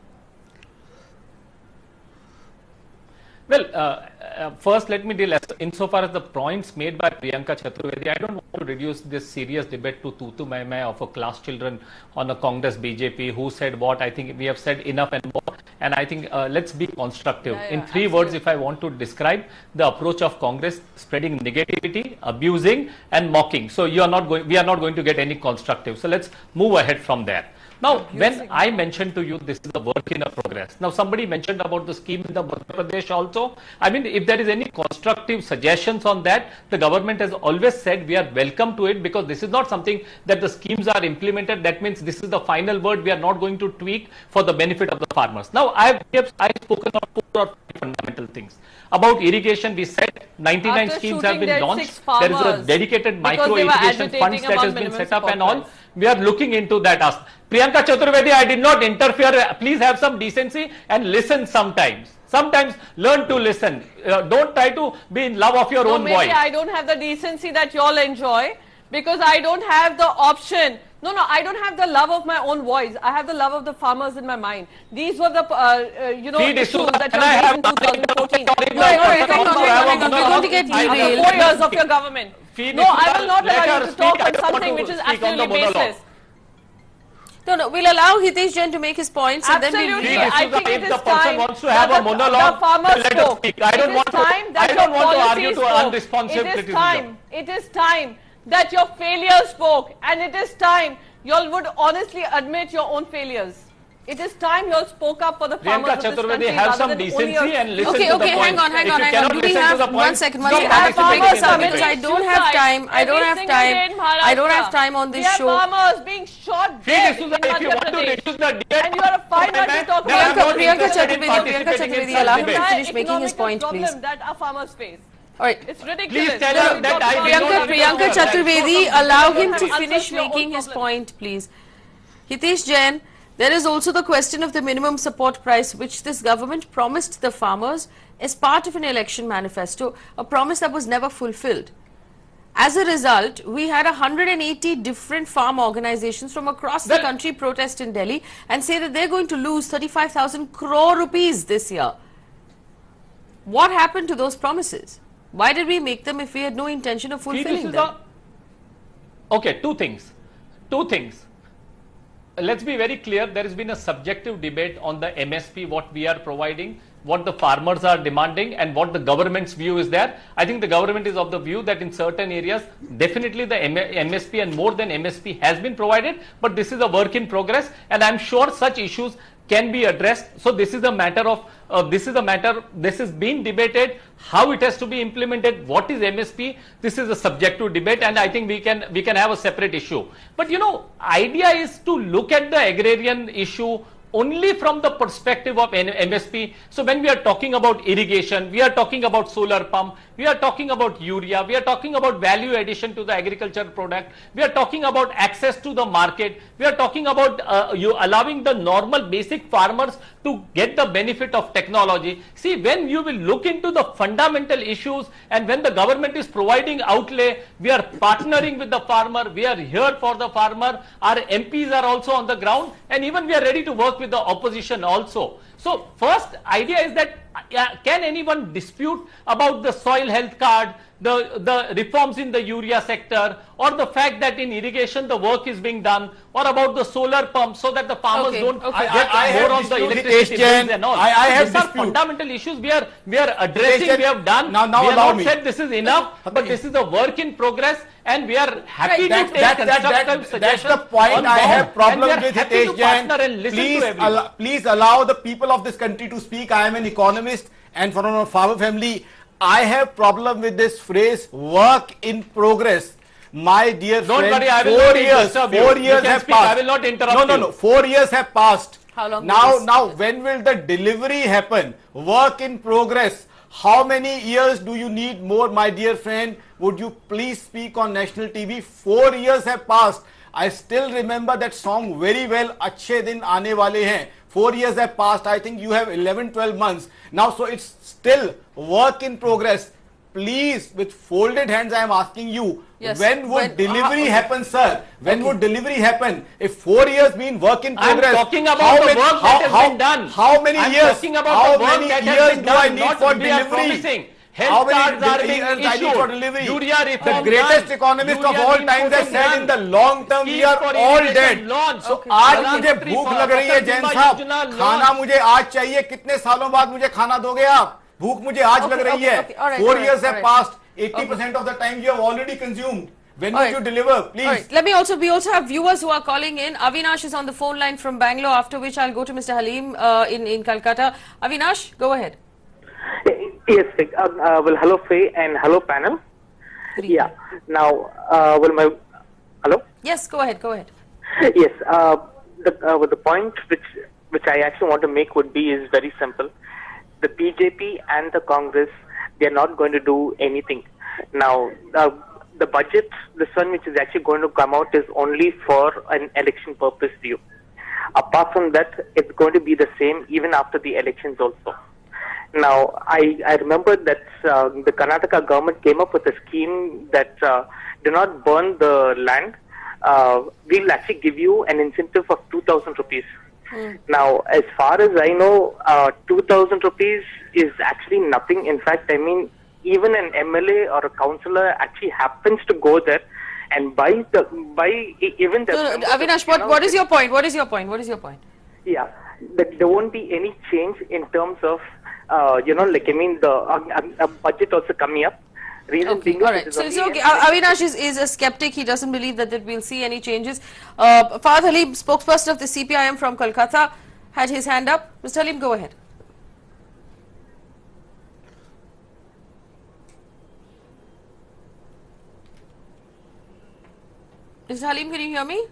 Speaker 7: Well, uh, uh, first let me deal as insofar as the points made by Priyanka Chaturvedi. I don't want to reduce this serious debate to tutu mai mai of a class children on a Congress BJP who said what. I think we have said enough and more. And I think uh, let's be constructive.
Speaker 10: Yeah,
Speaker 7: In
Speaker 10: yeah,
Speaker 7: three words, if I want to describe the approach of Congress, spreading negativity, abusing, and mocking. So you are not going. We are not going to get any constructive. So let's move ahead from there. Now, when I mentioned to you this is a work in a progress. Now, somebody mentioned about the scheme in the Madhya Pradesh also. I mean, if there is any constructive suggestions on that, the government has always said we are welcome to it because this is not something that the schemes are implemented. That means this is the final word. We are not going to tweak for the benefit of the farmers. Now, I have I have spoken of four or five fundamental things. About irrigation, we said 99
Speaker 10: After
Speaker 7: schemes have been launched. There is a dedicated micro irrigation fund that has been set up and all. We are looking into that. Ask Priyanka Chaturvedi, I did not interfere. Please have some decency and listen sometimes. Sometimes learn to listen. Uh, don't try to be in love of your
Speaker 10: No,
Speaker 7: own
Speaker 10: maybe
Speaker 7: voice.
Speaker 10: I don't have the decency that you all enjoy because I don't have the option. No, no, I don't have the love of my own voice. I have the love of the farmers in my mind. These were the, uh, uh, you know,
Speaker 7: Feed
Speaker 10: issues
Speaker 7: issues.
Speaker 10: that you
Speaker 7: I
Speaker 10: raised
Speaker 7: have
Speaker 10: in
Speaker 7: nothing to
Speaker 10: 2014.
Speaker 7: do
Speaker 10: No, to get
Speaker 7: I-
Speaker 10: derailed.
Speaker 7: I-
Speaker 10: Four years of your government.
Speaker 7: Feed
Speaker 10: No,
Speaker 7: issues
Speaker 10: I will
Speaker 7: are-
Speaker 10: not
Speaker 7: let
Speaker 10: allow
Speaker 7: her
Speaker 10: you to
Speaker 7: speak.
Speaker 10: talk
Speaker 7: I
Speaker 10: on
Speaker 7: don't want
Speaker 10: something
Speaker 7: to
Speaker 10: which is
Speaker 7: speak on the
Speaker 10: absolutely
Speaker 7: monologue.
Speaker 10: baseless.
Speaker 4: No, no, we'll allow Hitesh Jain to make his points and then
Speaker 10: Absolutely.
Speaker 7: Feed
Speaker 4: we'll...
Speaker 10: I
Speaker 7: issues
Speaker 10: think
Speaker 7: are-
Speaker 10: it
Speaker 7: if the person
Speaker 10: time
Speaker 7: wants to have
Speaker 10: that
Speaker 7: a monologue,
Speaker 10: the farmers
Speaker 7: let us speak. I don't want to- I don't want to argue
Speaker 10: policies
Speaker 7: to
Speaker 10: spoke.
Speaker 7: unresponsive
Speaker 10: It is
Speaker 7: criticism.
Speaker 10: time. It is time that your failures spoke, and it is time y'all would honestly admit your own failures. It is time y'all spoke up for the farmers
Speaker 7: Priyanka
Speaker 10: of this
Speaker 7: Chaturvedi,
Speaker 10: country
Speaker 7: have some
Speaker 10: than only
Speaker 7: decency and listen
Speaker 4: Okay,
Speaker 7: to the
Speaker 4: okay, hang
Speaker 7: point.
Speaker 4: on, hang
Speaker 7: If
Speaker 4: on, hang on.
Speaker 7: cannot
Speaker 4: Do we
Speaker 7: listen to
Speaker 4: have
Speaker 7: the
Speaker 4: one
Speaker 7: point,
Speaker 4: second?
Speaker 7: stop
Speaker 4: One
Speaker 10: have farmers
Speaker 7: in the
Speaker 10: committing.
Speaker 4: I don't have time. I don't have time. I don't have time on this
Speaker 10: we have
Speaker 4: show.
Speaker 10: farmers being shot dead
Speaker 7: issues
Speaker 10: in
Speaker 7: are- if you want to reduce the debate,
Speaker 10: And you are a fine man to talk about
Speaker 7: not
Speaker 4: Priyanka Chaturvedi, Priyanka Chaturvedi, allow him to finish making his point, please.
Speaker 10: that our farmers face.
Speaker 4: All right.
Speaker 10: It's ridiculous.
Speaker 7: Please tell
Speaker 10: that
Speaker 7: her that
Speaker 10: talk
Speaker 7: I
Speaker 10: about
Speaker 7: did
Speaker 10: it.
Speaker 7: not
Speaker 4: Priyanka, Priyanka Chaturvedi, allow him to finish
Speaker 10: to your own
Speaker 4: making his point, please. Hitesh Jain, there is also the question of the minimum support price, which this government promised the farmers as part of an election manifesto, a promise that was never fulfilled. As a result, we had 180 different farm organizations from across the country protest in Delhi and say that they're going to lose 35,000 crore rupees this year. What happened to those promises? Why did we make them if we had no intention of fulfilling them?
Speaker 7: a- okay, two things. Two things. Let's be very clear. There has been a subjective debate on the MSP, what we are providing, what the farmers are demanding, and what the government's view is there. I think the government is of the view that in certain areas, definitely the MSP and more than MSP has been provided, but this is a work in progress, and I'm sure such issues can be addressed. So this is a matter of uh, this is a matter this is being debated how it has to be implemented what is MSP this is a subjective debate and I think we can we can have a separate issue but you know idea is to look at the agrarian issue only from the perspective of MSP. So when we are talking about irrigation, we are talking about solar pump, we are talking about urea, we are talking about value addition to the agriculture product, we are talking about access to the market, we are talking about uh, you allowing the normal basic farmers to get the benefit of technology. See, when you will look into the fundamental issues and when the government is providing outlay, we are partnering with the farmer, we are here for the farmer, our MPs are also on the ground and even we are ready to work with the opposition also. So first idea is that uh, can anyone dispute about the soil health card, the, the reforms in the urea sector or the fact that in irrigation the work is being done or about the solar pumps so that the farmers
Speaker 4: Okay,
Speaker 7: don't
Speaker 4: okay.
Speaker 7: get
Speaker 5: I- I have
Speaker 7: more on the
Speaker 5: dispute
Speaker 7: electricity bills and all.
Speaker 5: I- I have
Speaker 7: These are
Speaker 5: dispute.
Speaker 7: fundamental issues we are, we are addressing,
Speaker 5: Jain,
Speaker 7: we have done.
Speaker 5: now- now
Speaker 7: we have not
Speaker 5: me.
Speaker 7: said this is enough, but this is a work in progress and we are happy
Speaker 5: That-
Speaker 7: to take
Speaker 5: that- that-
Speaker 7: constructive
Speaker 5: that-
Speaker 7: suggestions
Speaker 5: That's the point
Speaker 7: on
Speaker 5: I
Speaker 7: board,
Speaker 5: have problem
Speaker 7: and we are
Speaker 5: with
Speaker 7: happy
Speaker 5: Hitesh
Speaker 7: to
Speaker 5: Jain.
Speaker 7: partner and listen
Speaker 5: Please,
Speaker 7: to everyone.
Speaker 5: allow, please allow the people of this country to speak. I am an economist and from a farmer family. I have problem with this phrase work in progress. My dear
Speaker 7: Don't
Speaker 5: friend,
Speaker 7: worry, I will
Speaker 5: four
Speaker 7: not
Speaker 5: years,
Speaker 7: you.
Speaker 5: four
Speaker 7: You
Speaker 5: years
Speaker 7: can
Speaker 5: have
Speaker 7: speak, I will not interrupt
Speaker 5: No, no, no. Four years have passed.
Speaker 4: How long
Speaker 5: Now, now, when will the delivery happen? Work in progress. How many years do you need more, my dear friend? Would you please speak on national TV? Four years have passed. I still remember that song very well. Achhe din aane wale hain. Four years have passed. I think you have 11, 12 months. Now, so it's still work in progress. Please, with folded hands, I am asking you,
Speaker 4: Yes,
Speaker 5: when would
Speaker 4: when-
Speaker 5: delivery
Speaker 4: uh, okay.
Speaker 5: happen, sir? When would delivery happen? If four years mean work in
Speaker 7: I'm
Speaker 5: progress,
Speaker 7: talking about
Speaker 5: how
Speaker 7: the
Speaker 5: many-
Speaker 7: work
Speaker 5: how-
Speaker 7: that has
Speaker 5: how-
Speaker 7: been done.
Speaker 5: How many
Speaker 7: I'm
Speaker 5: years?
Speaker 7: talking about
Speaker 5: how
Speaker 7: the work
Speaker 5: many
Speaker 7: that has
Speaker 5: years
Speaker 7: been
Speaker 5: do I need for delivery?
Speaker 7: promising.
Speaker 5: How
Speaker 7: Health
Speaker 5: many
Speaker 7: cards are being issued. Urea
Speaker 5: the greatest economist of all times has said in the long term we are all dead. So. आज मुझे भूख लग रही है जैन साहब खाना. मुझे आज चाहिए कितने सालों बाद मुझे खाना दोगे आप भूख मुझे आज लग रही है years
Speaker 4: all
Speaker 5: have
Speaker 4: right.
Speaker 5: passed 80% of the time you have already consumed when
Speaker 4: All
Speaker 5: will
Speaker 4: right.
Speaker 5: you deliver please
Speaker 4: All right. Let me also, we also have viewers who are calling in. Avinash is on the phone line from Bangalore, after which I'll go to Mr. Halim uh, in, in Calcutta. Avinash, go ahead.
Speaker 11: Yes, Um, uh, well, hello, Faye, and hello, panel. Yeah. Now, uh, well, my hello.
Speaker 4: Yes, go ahead, go ahead.
Speaker 11: Yes. Uh, the uh, well, the point which which I actually want to make would be is very simple. The BJP and the Congress they are not going to do anything. Now, uh, the budget, this one which is actually going to come out, is only for an election purpose view. Apart from that, it's going to be the same even after the elections also. Now, I, I remember that uh, the Karnataka government came up with a scheme that uh, do not burn the land. Uh, we'll actually give you an incentive of 2,000 rupees. Now, as far as I know, uh, 2,000 rupees is actually nothing. In fact, I mean, even an MLA or a councillor actually happens to go there and buy the buy even the.
Speaker 4: No, no,
Speaker 11: members of-
Speaker 4: Avinash, what,
Speaker 11: know,
Speaker 4: what is your point? What is your point? What is your point?
Speaker 11: yeah, that there won't be any change in terms of, uh, you know, like I mean, the uh, um, uh, budget also coming up. Reason
Speaker 4: Okay,
Speaker 11: being
Speaker 4: all right. So, it's okay. Avinash is, is a skeptic. He doesn't believe that, that we'll see any changes. Uh, Fahad Halim, spokesperson of the CPIM from Kolkata, had his hand up. Mr. Halim, go ahead. Mr. Halim, can you hear me?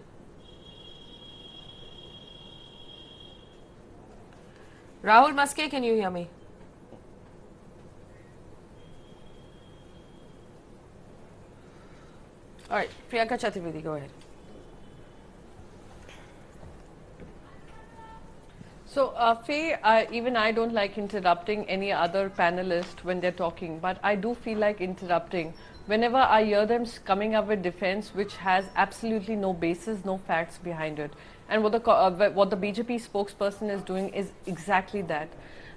Speaker 4: Rahul Maske, can you hear me? All right, Priyanka Chaturvedi, go ahead.
Speaker 10: So, uh, Faye, even I don't like interrupting any other panelist when they're talking, but I do feel like interrupting whenever I hear them coming up with defense which has absolutely no basis, no facts behind it. And what the uh, what the BJP spokesperson is doing is exactly that.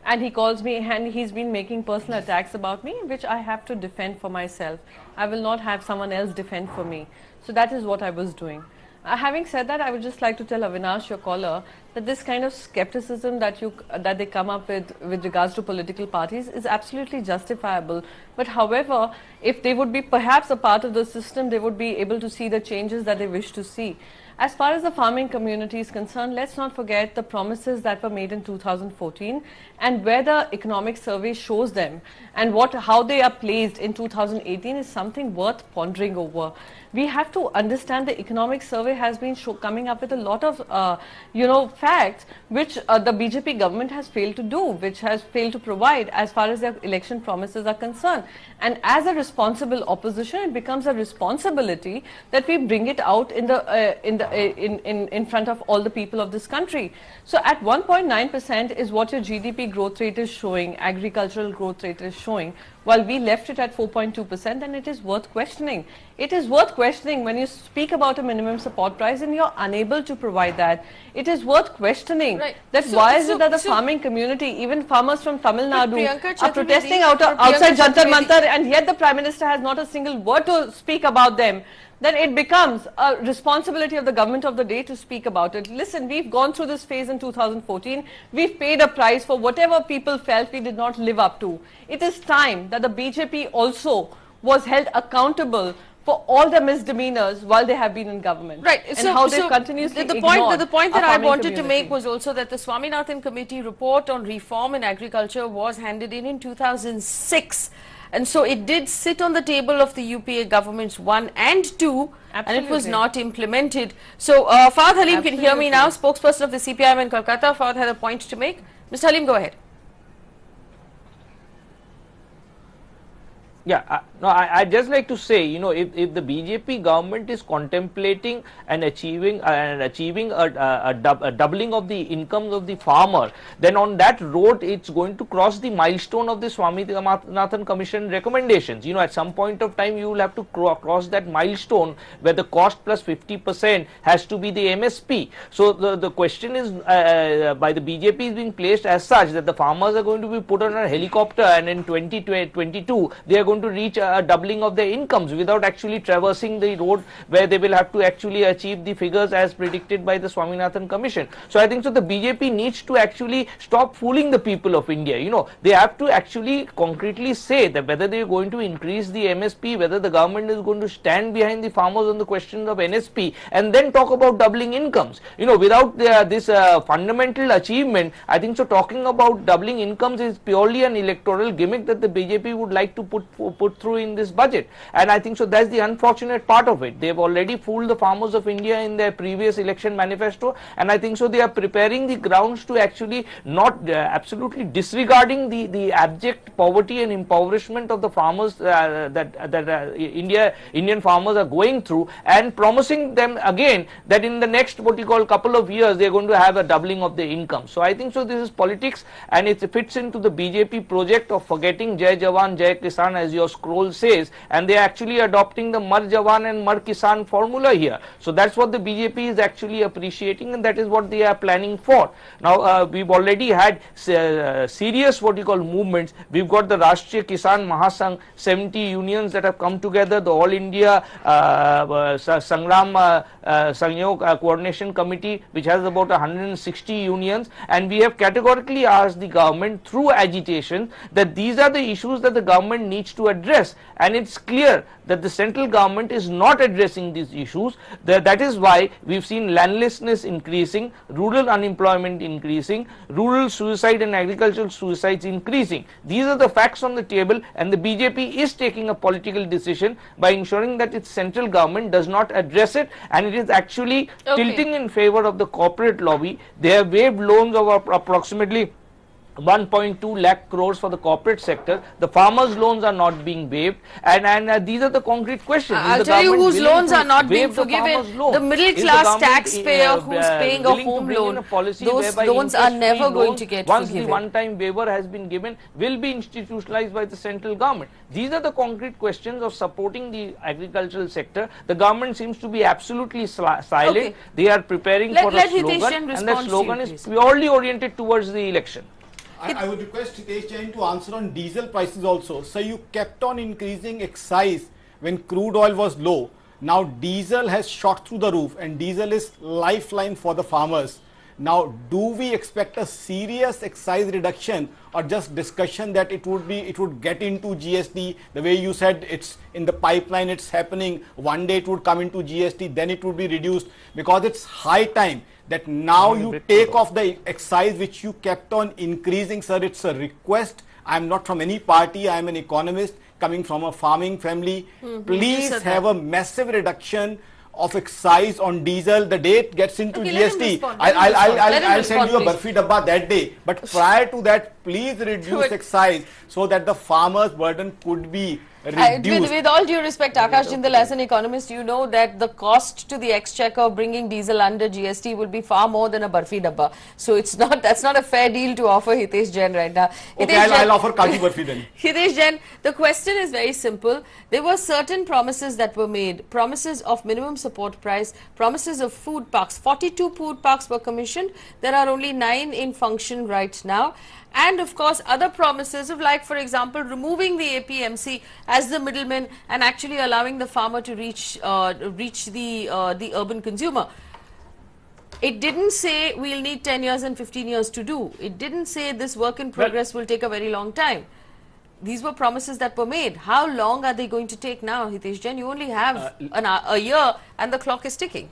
Speaker 10: And he calls me, and he's been making personal attacks about me, which I have to defend for myself. I will not have someone else defend for me. So that is what I was doing. Uh, having said that, I would just like to tell Avinash, your caller, that this kind of skepticism that you that they come up with with regards to political parties is absolutely justifiable. But however, if they would be perhaps a part of the system, they would be able to see the changes that they wish to see. As far as the farming community is concerned, let's not forget the promises that were made in 2014 and where the economic survey shows them and what how they are placed in 2018 is something worth pondering over. We have to understand the economic survey has been coming up with a lot of uh, you know facts which uh, the BJP government has failed to do, which has failed to provide as far as their election promises are concerned. And as a responsible opposition, it becomes a responsibility that we bring it out in the uh, in the Uh, in, in, in front of all the people of this country. So at 1.9% is what your GDP growth rate is showing, agricultural growth rate is showing, while we left it at 4.2%, then it is worth questioning. It is worth questioning when you speak about a minimum support price and you're unable to provide that. It is worth questioning
Speaker 4: Right.
Speaker 10: that
Speaker 4: So-
Speaker 10: why is
Speaker 4: so-
Speaker 10: it that the
Speaker 4: so-
Speaker 10: farming community, even farmers from Tamil Nadu, are protesting out, outside Jantar Mantar and yet the Prime Minister has not a single word to speak about them, then it becomes a responsibility of the government of the day to speak about it. Listen, we've gone through this phase in 2014. We've paid a price for whatever people felt we did not live up to. It is time that the BJP also was held accountable for all the misdemeanors while they have been in government.
Speaker 4: Right.
Speaker 10: And
Speaker 4: so,
Speaker 10: how they
Speaker 4: so
Speaker 10: continuously
Speaker 4: the, the point,
Speaker 10: ignored
Speaker 4: the point that I wanted to make was also that the Swaminathan Committee report on reform in agriculture was handed in in 2006. And so it did sit on the table of the UPA governments one and two, and it was not implemented. So, uh, Fahad Halim can hear me now, spokesperson of the CPIM in Kolkata. Fahad had a point to make. Mr. Halim, go ahead.
Speaker 9: Yeah, uh, no, I, I'd just like to say, you know, if, if the BJP government is contemplating and achieving uh, and achieving a, a, a, dub, a doubling of the incomes of the farmer, then on that road it's going to cross the milestone of the Swami Swaminathan Commission recommendations. You know, at some point of time you will have to cro- cross that milestone where the cost plus 50% has to be the MSP. So the, the question is uh, by the BJP is being placed as such that the farmers are going to be put on a helicopter and in 2022 they are going to reach a, doubling of their incomes without actually traversing the road where they will have to actually achieve the figures as predicted by the Swaminathan Commission. So I think so the BJP needs to actually stop fooling the people of India. You know, they have to actually concretely say that whether they are going to increase the MSP, whether the government is going to stand behind the farmers on the question of MSP and then talk about doubling incomes. You know, without the, this uh, fundamental achievement, I think so talking about doubling incomes is purely an electoral gimmick that the BJP would like to put put through in this budget. And I think so that's the unfortunate part of it. They've already fooled the farmers of India in their previous election manifesto and I think so they are preparing the grounds to actually not uh, absolutely disregarding the, the abject poverty and impoverishment of the farmers uh, that, that uh, India, Indian farmers are going through and promising them again that in the next what you call couple of years they're going to have a doubling of their income. So I think so this is politics and it fits into the BJP project of forgetting Jai Jawan, Jai Kisan as your scroll says and they're actually adopting the Mar Jawan and Mar Kisan formula here. So that's what the BJP is actually appreciating and that is what they are planning for. Now uh, we've already had uh, serious what you call movements. We've got the Rashtriya Kisan Mahasangh, 70 unions that have come together, the All India uh, uh, Sangram uh, uh, Sangyog uh, Coordination Committee which has about 160 unions and we have categorically asked the government through agitation that these are the issues that the government needs to address and it's clear that the central government is not addressing these issues. That, that is why we've seen landlessness increasing, rural unemployment increasing, rural suicide and agricultural suicides increasing. These are the facts on the table and the BJP is taking a political decision by ensuring that its central government does not address it and it is actually
Speaker 4: Okay.
Speaker 9: tilting in favor of the corporate lobby. They have waived loans of approximately 1.2 lakh crores for the corporate sector. The farmers' loans are not being waived, and and uh, these are the concrete questions. Is
Speaker 4: I'll
Speaker 9: the
Speaker 4: tell you
Speaker 9: government
Speaker 4: whose loans are not being
Speaker 9: waive the?
Speaker 4: The middle
Speaker 9: Is the
Speaker 4: class taxpayer
Speaker 9: uh,
Speaker 4: who's
Speaker 9: uh,
Speaker 4: paying a home loan,
Speaker 9: a policy
Speaker 4: those loans are never going to get
Speaker 9: once
Speaker 4: forgiven.
Speaker 9: the one-time waiver has been given, will be institutionalized by the central government. These are the concrete questions of supporting the agricultural sector. The government seems to be absolutely silent.
Speaker 4: Okay.
Speaker 9: They are preparing
Speaker 4: Let-
Speaker 9: for
Speaker 4: let
Speaker 9: a slogan, and that
Speaker 4: to you,
Speaker 9: slogan is purely oriented towards the election.
Speaker 5: I, I would request Hitesh Jain to answer on diesel prices also. So you kept on increasing excise when crude oil was low. Now diesel has shot through the roof and diesel is lifeline for the farmers. Now do we expect a serious excise reduction or just discussion that it would be it would get into GST the way you said it's in the pipeline it's happening one day it would come into GST then it would be reduced because it's high time that now you take off the excise which you kept on increasing sir. It's a request. I am not from any party. I am an economist coming from a farming family.
Speaker 4: Mhm,
Speaker 5: please
Speaker 4: said
Speaker 5: have a massive reduction of excise on diesel. The day it gets into
Speaker 4: Okay,
Speaker 5: GST
Speaker 4: respond,
Speaker 5: I'll, I'll, I'll, I'll, I'll send
Speaker 4: respond,
Speaker 5: you a
Speaker 4: please.
Speaker 5: barfi dabba that day. But prior to that please reduce excise so that the farmers' burden could be
Speaker 4: I-
Speaker 5: reduced.
Speaker 4: with, with all due respect, Akash Jindal, as an economist, you know that the cost to the exchequer of bringing diesel under GST will be far more than a barfi dabba. So it's [laughs] not that's not a fair deal to offer Hitesh Jain right now.
Speaker 5: Okay,
Speaker 4: Hitesh
Speaker 5: I'll, I'll offer Kaju Barfi then. [laughs]
Speaker 4: Hitesh Jain, the question is very simple. There were certain promises that were made, promises of minimum support price, promises of food parks. 42 food parks were commissioned. There are only nine in function right now. And of course, other promises of like, for example, removing the APMC as the middleman and actually allowing the farmer to reach uh, reach the uh, the urban consumer. It didn't say we'll need 10 years and 15 years to do. It didn't say this work in progress will take a very long time. These were promises that were made. How long are they going to take now, Hitesh Jain? You only have an, a year and the clock is ticking.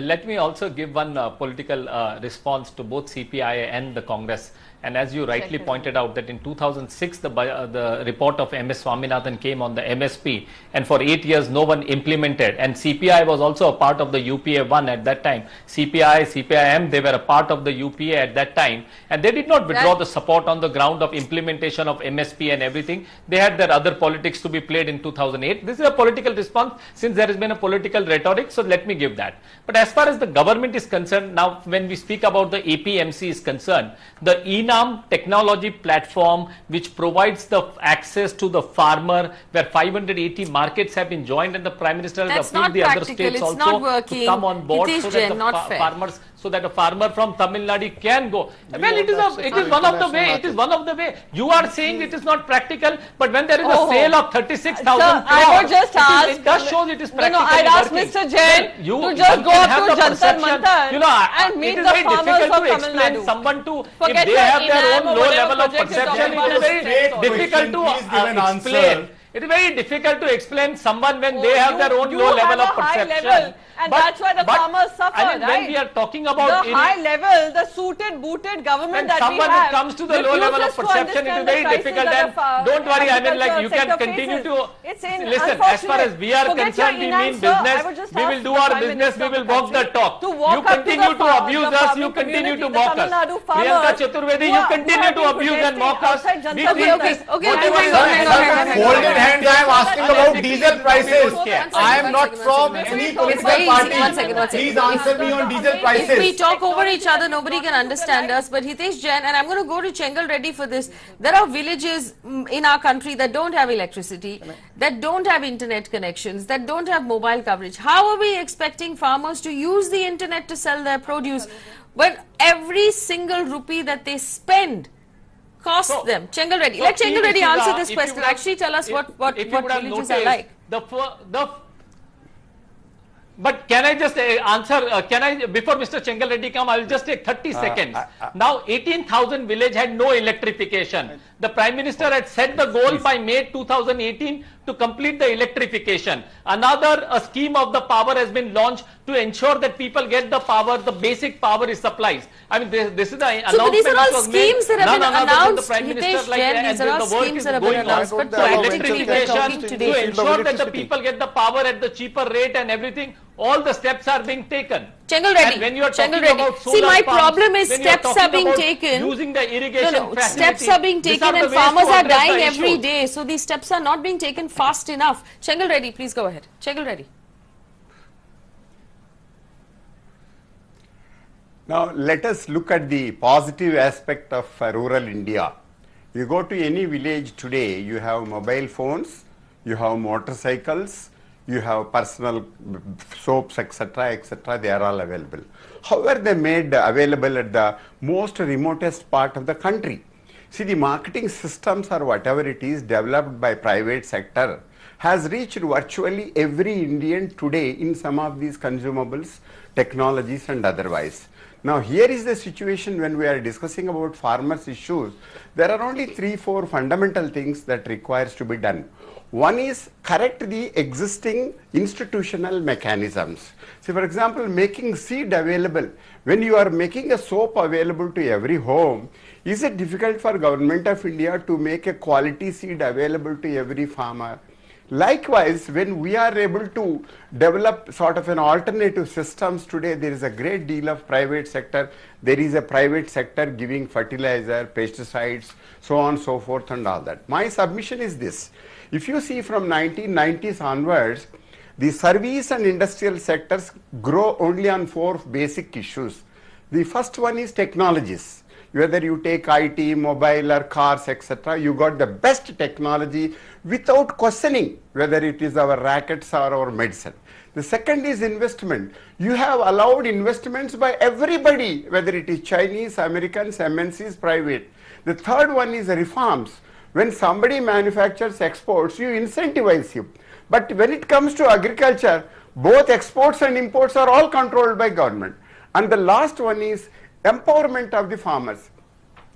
Speaker 7: Let me also give one uh, political uh, response to both CPI and the Congress. And as you rightly pointed out, that in 2006 the, uh, the report of MS Swaminathan came on the MSP, and for eight years no one implemented. And CPI was also a part of the UPA one at that time. CPI, CPIM, they were a part of the UPA at that time, and they did not withdraw
Speaker 4: That-
Speaker 7: the support on the ground of implementation of MSP and everything. They had their other politics to be played in 2008. This is a political response since there has been a political rhetoric. So let me give that. But as far as the government is concerned, now when we speak about the APMC is concerned, the ENAM technology platform which provides the access to the farmer where 580 markets have been joined and the Prime Minister has
Speaker 4: That's
Speaker 7: appealed
Speaker 4: not
Speaker 7: the other
Speaker 4: practical.
Speaker 7: states
Speaker 4: It's
Speaker 7: also
Speaker 4: not
Speaker 7: to
Speaker 4: working.
Speaker 7: come on board
Speaker 4: It is
Speaker 7: so that
Speaker 4: Jain,
Speaker 7: the fa-
Speaker 4: fair.
Speaker 7: farmers so that a farmer from Tamil Nadu can go. well, it is a, it is one of the way. It is one of the way. You are saying it is not practical, but when there is
Speaker 10: Oh.
Speaker 7: a sale of 36,000
Speaker 10: Sir, I would just
Speaker 7: it is-
Speaker 10: ask-
Speaker 7: it does show it is
Speaker 10: No, no,
Speaker 7: practically
Speaker 10: I'd ask
Speaker 7: working.
Speaker 10: Mr. Jain
Speaker 7: Well, you-
Speaker 10: to just go up to Jantar Mantar
Speaker 7: you know,
Speaker 10: and meet the farmers of Tamil
Speaker 7: explain
Speaker 10: Nadu.
Speaker 7: someone to
Speaker 10: Forget
Speaker 7: if they have their own low level of perception. It is very difficult to
Speaker 5: Please give an answer.
Speaker 7: explain. It is very difficult to explain someone when they
Speaker 10: Oh,
Speaker 7: have their own low level of perception.
Speaker 10: And
Speaker 7: But-
Speaker 10: that's why the farmers suffer,
Speaker 7: I mean, when we are talking about
Speaker 10: the high level, the suited, booted government that
Speaker 7: someone
Speaker 10: we have
Speaker 7: who comes to the low level of perception, it is very difficult. And don't worry, I mean, like you can continue to.
Speaker 10: It's in-
Speaker 7: listen. As far as we are concerned, we mean. Business. We will do our business. We will walk the talk. You
Speaker 10: up to the
Speaker 7: continue to abuse us. You continue to mock us. Priyanka Chaturvedi, you continue to abuse and mock us. We
Speaker 4: okay,
Speaker 7: this-.
Speaker 5: Folded hands, I am asking about diesel prices. I am not from any political
Speaker 4: very easy.
Speaker 5: party.
Speaker 4: One second, one second.
Speaker 5: Please answer me on diesel
Speaker 4: If we talk over each other, nobody can understand us. But Hitesh Jain, and I'm going to go to Chengal Reddy for this. There are villages mm, in our country that don't have electricity, that don't have internet connections, that don't have mobile coverage. How are we expecting farmers to use the internet to sell their produce when every single rupee that they spend costs
Speaker 7: So-
Speaker 4: them? Chengal Reddy,
Speaker 7: So
Speaker 4: let
Speaker 7: key
Speaker 4: Chengal Reddy answer this question. Actually, tell us
Speaker 7: if-
Speaker 4: what what
Speaker 7: if
Speaker 4: what
Speaker 7: would have
Speaker 4: villages are like.
Speaker 7: The the but can I just uh, answer? Uh, can I before Mr. Chengal Reddy come? I will just take 30 seconds. now 18,000 village had no electrification. The Prime Minister had set the goal by May 2018 to complete the electrification. Another a scheme of the power has been launched to ensure that people get the power. The basic power is supplies. I mean, this, this is the
Speaker 4: So, but these
Speaker 7: announcement
Speaker 4: are all
Speaker 7: was made
Speaker 4: schemes that have been
Speaker 7: other than the
Speaker 4: announced,
Speaker 7: Prime Minister,
Speaker 4: Hitesh
Speaker 7: like,
Speaker 4: Jain,
Speaker 7: and
Speaker 4: these are
Speaker 7: the-
Speaker 4: all
Speaker 7: the
Speaker 4: schemes that have been announced.
Speaker 8: Why
Speaker 4: But
Speaker 8: don't they allow
Speaker 4: practically,
Speaker 8: venture
Speaker 4: we're talking
Speaker 8: capitalists
Speaker 4: today.
Speaker 8: in
Speaker 7: to ensure that the people get the power at the cheaper rate and everything, all the steps are being taken.
Speaker 4: Chengal Reddy,
Speaker 7: And when you are
Speaker 4: Chengal
Speaker 7: talking
Speaker 4: Reddy.
Speaker 7: about
Speaker 4: See, my
Speaker 7: pumps,
Speaker 4: problem is
Speaker 7: when you are
Speaker 4: steps are being taken.
Speaker 7: Using the irrigation
Speaker 4: No, no, steps are being taken
Speaker 7: are
Speaker 4: and farmers are dying every
Speaker 7: issues.
Speaker 4: day. So these steps are not being taken fast enough. Chengal Reddy, please go ahead. Chengal Reddy.
Speaker 6: Now, let us look at the positive aspect of uh, rural India. You go to any village today, you have mobile phones, you have motorcycles, you have personal soaps, etc., etc. They are all available. However, they made available at the most remotest part of the country. See, the marketing systems or whatever it is developed by private sector has reached virtually every Indian today in some of these consumables, technologies and otherwise. Now here is the situation when we are discussing about farmers issues. There are only three, four fundamental things that requires to be done. One is correct the existing institutional mechanisms. See for example, making seed available. When you are making a soap available to every home, is it difficult for government of India to make a quality seed available to every farmer? Likewise, when we are able to develop sort of an alternative systems today, there is a great deal of private sector. There is a private sector giving fertilizer, pesticides, so on, so forth and all that. My submission is this. If you see from 1990s onwards, the service and industrial sectors grow only on four basic issues. The first one is technologies whether you take IT, mobile or cars, etc., you got the best technology without questioning whether it is our rackets or our medicine. The second is investment. You have allowed investments by everybody, whether it is Chinese, Americans, MNCs, private. The third one is reforms. When somebody manufactures exports, you incentivize him. But when it comes to agriculture, both exports and imports are all controlled by government. And the last one is empowerment of the farmers.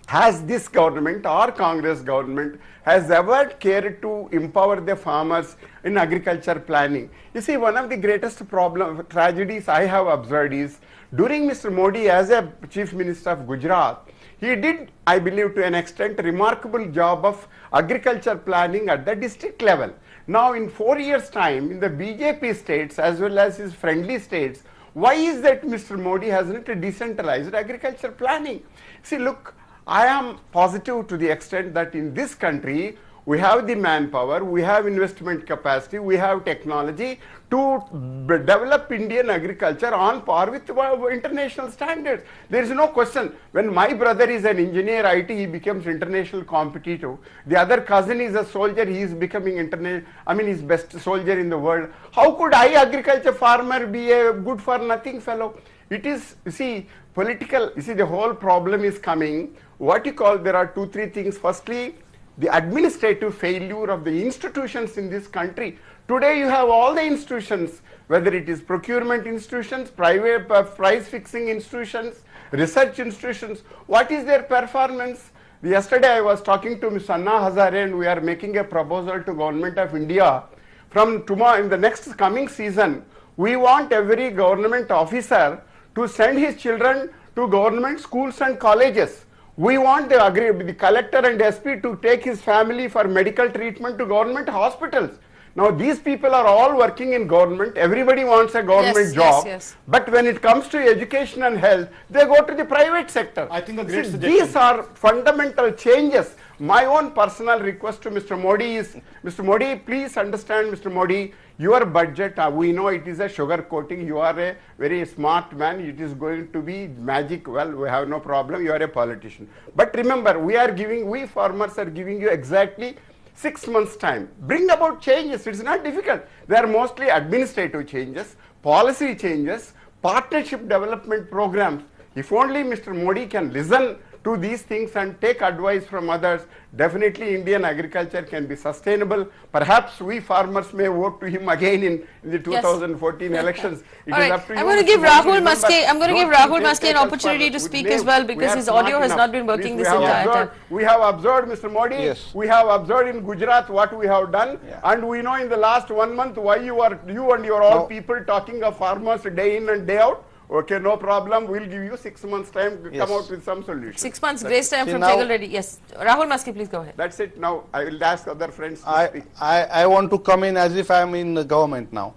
Speaker 6: Has this government or Congress government has ever cared to empower the farmers in agriculture planning? You see, one of the greatest problem tragedies I have observed is during Mr. Modi as a Chief Minister of Gujarat, he did, I believe, to an extent, remarkable job of agriculture planning at the district level. Now, in four years' time, in the BJP states as well as his friendly states, why is that Mr. Modi has not decentralized agriculture planning? See, look, I am positive to the extent that in this country, we have the manpower, we have investment capacity, we have technology to develop Indian agriculture on par with international standards. There is no question. When my brother is an engineer, IT, he becomes international competitive. The other cousin is a soldier, he is becoming international, I mean, he's best soldier in the world. How could I, agriculture farmer, be a good for nothing fellow? It is, you see, political, you see, the whole problem is coming. What you call, there are two, three things. Firstly, the administrative failure of the institutions in this country. Today you have all the institutions, whether it is procurement institutions, private uh, price fixing institutions, research institutions. What is their performance? Yesterday I was talking to Ms. Anna Hazare and we are making a proposal to Government of India. From tomorrow, in the next coming season, we want every government officer to send his children to government schools and colleges we want the, agree, the collector and SP to take his family for medical treatment to government hospitals. Now these people are all working in government, everybody wants a government
Speaker 4: Yes,
Speaker 6: job,
Speaker 4: yes, yes.
Speaker 6: but when it comes to education and health, they go to the private sector.
Speaker 5: I think a great
Speaker 6: See,
Speaker 5: suggestion.
Speaker 6: These are fundamental changes. My own personal request to Mr. Modi is, Mr. Modi, please understand, Mr. Modi, your budget, uh, we know it is a sugar coating, you are a very smart man, it is going to be magic, well, we have no problem, you are a politician. But remember, we are giving, we farmers are giving you exactly six months time. Bring about changes, it's not difficult. They are mostly administrative changes, policy changes, partnership development programs. If only Mr. Modi can listen to these things and take advice from others, definitely Indian agriculture can be sustainable. Perhaps we farmers may vote to him again in, in the 2014 elections. [laughs] It
Speaker 4: All
Speaker 6: is
Speaker 4: right.
Speaker 6: up to
Speaker 4: I'm
Speaker 6: you,
Speaker 4: going to give Rahul
Speaker 6: Remember,
Speaker 4: Maske. I'm going to give Rahul
Speaker 6: take
Speaker 4: Maske an opportunity to speak
Speaker 6: We
Speaker 4: as well because
Speaker 6: have
Speaker 4: his audio
Speaker 6: smart
Speaker 4: has
Speaker 6: enough.
Speaker 4: not been working
Speaker 6: Please,
Speaker 4: this
Speaker 6: we
Speaker 4: entire
Speaker 6: observed-
Speaker 4: time.
Speaker 6: We have observed, Mr. Modi,
Speaker 8: Yes.
Speaker 6: we have observed in Gujarat what we have done,
Speaker 8: Yeah.
Speaker 6: and we know in the last one month why you are you and your all
Speaker 8: Now-
Speaker 6: people talking of farmers day in and day out. Okay, no problem. We'll give you six months time to
Speaker 8: Yes.
Speaker 6: come out with some solution.
Speaker 4: Six months grace time from
Speaker 8: now-
Speaker 4: Chengal Reddy. Yes. Rahul Maske, please go ahead.
Speaker 6: That's it. Now I will ask other friends to
Speaker 8: I,
Speaker 6: speak.
Speaker 8: I, I want to come in as if I am in the government now.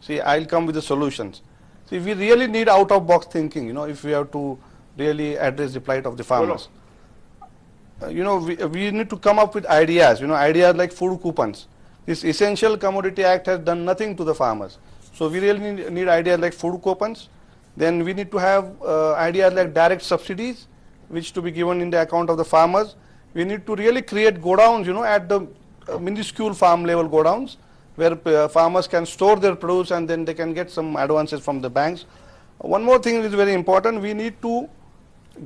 Speaker 8: See, I'll come with the solutions. See, we really need out of box thinking, you know, if we have to really address the plight of the farmers. Uh, you know, we, we need to come up with ideas, you know, ideas like food coupons. This Essential Commodity Act has done nothing to the farmers. So we really need, need ideas like food coupons. Then we need to have uh, ideas like direct subsidies, which to be given in the account of the farmers. We need to really create godowns, you know, at the uh, minuscule farm level godowns, where uh, farmers can store their produce and then they can get some advances from the banks. One more thing is very important. We need to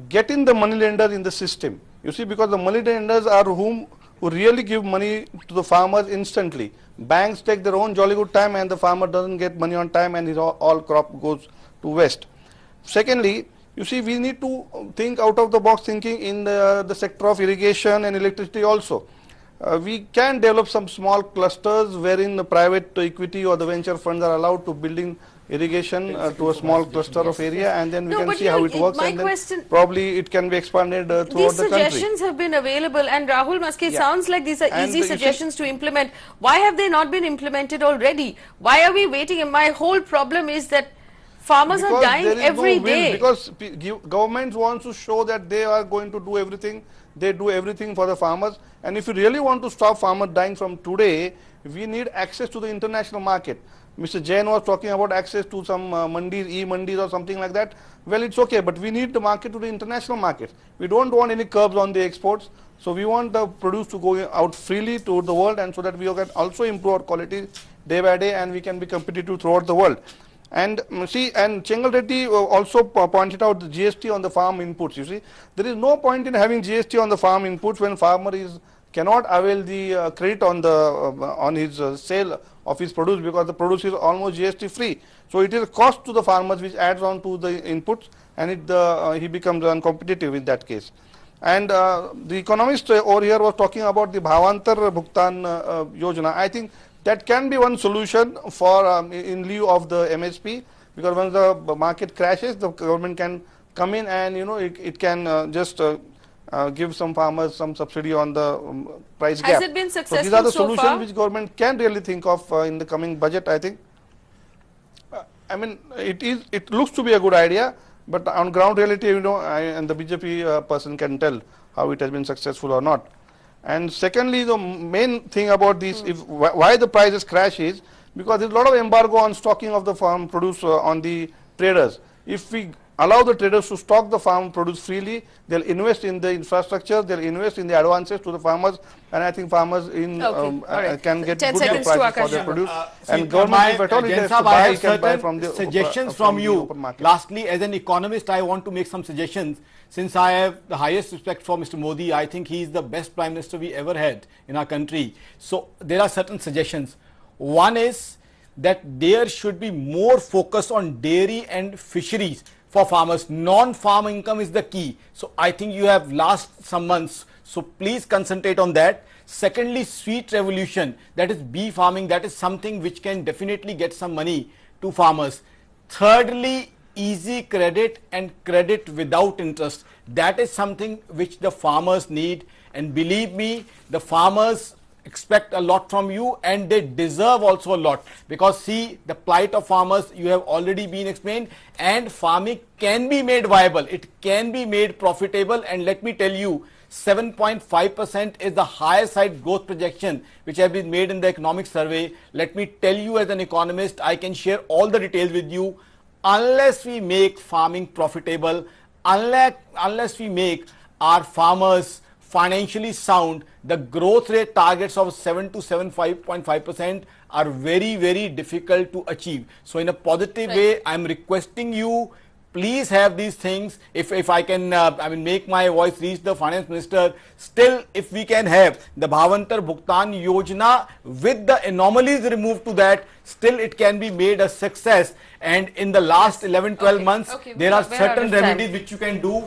Speaker 8: get in the money lender in the system. You see, because the money lenders are whom who really give money to the farmers instantly. Banks take their own jolly good time and the farmer doesn't get money on time and his all, all crop goes to waste. Secondly, you see, we need to think out of the box thinking in the, the sector of irrigation and electricity also. Uh, we can develop some small clusters wherein the private equity or the venture funds are allowed to building irrigation uh, to a small cluster of area and then we
Speaker 4: No,
Speaker 8: can see how it works and then probably it can be expanded uh, throughout the country.
Speaker 4: These suggestions have been available and Rahul Maske, it
Speaker 8: Yeah.
Speaker 4: sounds like these are
Speaker 8: And
Speaker 4: easy
Speaker 8: the
Speaker 4: suggestions to implement. Why have they not been implemented already? Why are we waiting? And my whole problem is that farmers are
Speaker 8: Because
Speaker 4: dying
Speaker 8: there is
Speaker 4: every
Speaker 8: no
Speaker 4: day.
Speaker 8: Because governments wants to show that they are going to do everything, they do everything for the farmers. And if you really want to stop farmers dying from today, we need access to the international market. Mr. Jain was talking about access to some uh, mandis, e-mandis or something like that. Well, it's okay, but we need the market to the international market. We don't want any curbs on the exports. So we want the produce to go out freely to the world and so that we can also improve our quality day by day and we can be competitive throughout the world. And mm, see, and Chengal Reddy uh, also pointed out the GST on the farm inputs. You see, there is no point in having GST on the farm inputs when farmer is cannot avail the uh, credit on the uh, on his uh, sale of his produce because the produce is almost GST free. So it is a cost to the farmers which adds on to the inputs, and it the uh, he becomes uncompetitive in that case. And uh, the economist uh, over here was talking about the Bhavantar Bhugtan uh, uh, Yojana. I think that can be one solution for um, in lieu of the MSP because once the market crashes, the government can come in and you know it, it can uh, just uh, uh, give some farmers some subsidy on the um, price
Speaker 4: Has
Speaker 8: gap.
Speaker 4: it been successful
Speaker 8: So these are the
Speaker 4: so
Speaker 8: solutions
Speaker 4: far?
Speaker 8: which government can really think of uh, in the coming budget. I think. Uh, I mean, it is. It looks to be a good idea, but on ground reality, you know, I, and the BJP uh, person can tell how it has been successful or not. And secondly, the main thing about this, if wh- why the prices crash is because there's a lot of embargo on stocking of the farm produce uh, on the traders. If we allow the traders to stock the farm produce freely, they'll invest in the infrastructure, they'll invest in the advances to the farmers, and I think farmers in
Speaker 4: Okay,
Speaker 8: um,
Speaker 4: all right.
Speaker 8: uh, can get
Speaker 4: 10
Speaker 8: good
Speaker 4: seconds
Speaker 8: prices for
Speaker 4: Akash.
Speaker 8: their produce.
Speaker 5: Uh,
Speaker 8: and government,
Speaker 5: my-
Speaker 8: if at all it has to
Speaker 5: I
Speaker 8: buy,
Speaker 5: have
Speaker 8: it can buy from the
Speaker 5: suggestions
Speaker 8: uh,
Speaker 5: from
Speaker 8: the
Speaker 5: you.
Speaker 8: open market.
Speaker 5: Lastly, as an economist, I want to make some suggestions. Since I have the highest respect for Mr. Modi, I think he is the best prime minister we ever had in our country. So there are certain suggestions. One is that there should be more focus on dairy and fisheries for farmers. Non-farm income is the key. So I think you have last some months. So please concentrate on that. Secondly, sweet revolution, that is bee farming, that is something which can definitely get some money to farmers. Thirdly, easy credit and credit without interest. That is something which the farmers need. And believe me, the farmers expect a lot from you and they deserve also a lot. Because see the plight of farmers you have already been explained and farming can be made viable. It can be made profitable. And let me tell you 7.5% is the higher side growth projection which have been made in the economic survey. Let me tell you as an economist i can share all the details with you unless we make farming profitable unless unless we make our farmers financially sound, the growth rate targets of 7 to 7.5 percent are very, very difficult to achieve. So, in a positive way, I am requesting you, please have these things. If, if I can, uh, I mean, make my voice reach the finance minister, still, if we can have the Bhavantar Bhugtan Yojana with the anomalies removed to that, still it can be made a success. And in the last 11, 12
Speaker 4: Okay,
Speaker 5: months,
Speaker 4: okay,
Speaker 5: there are certain remedies which you can do.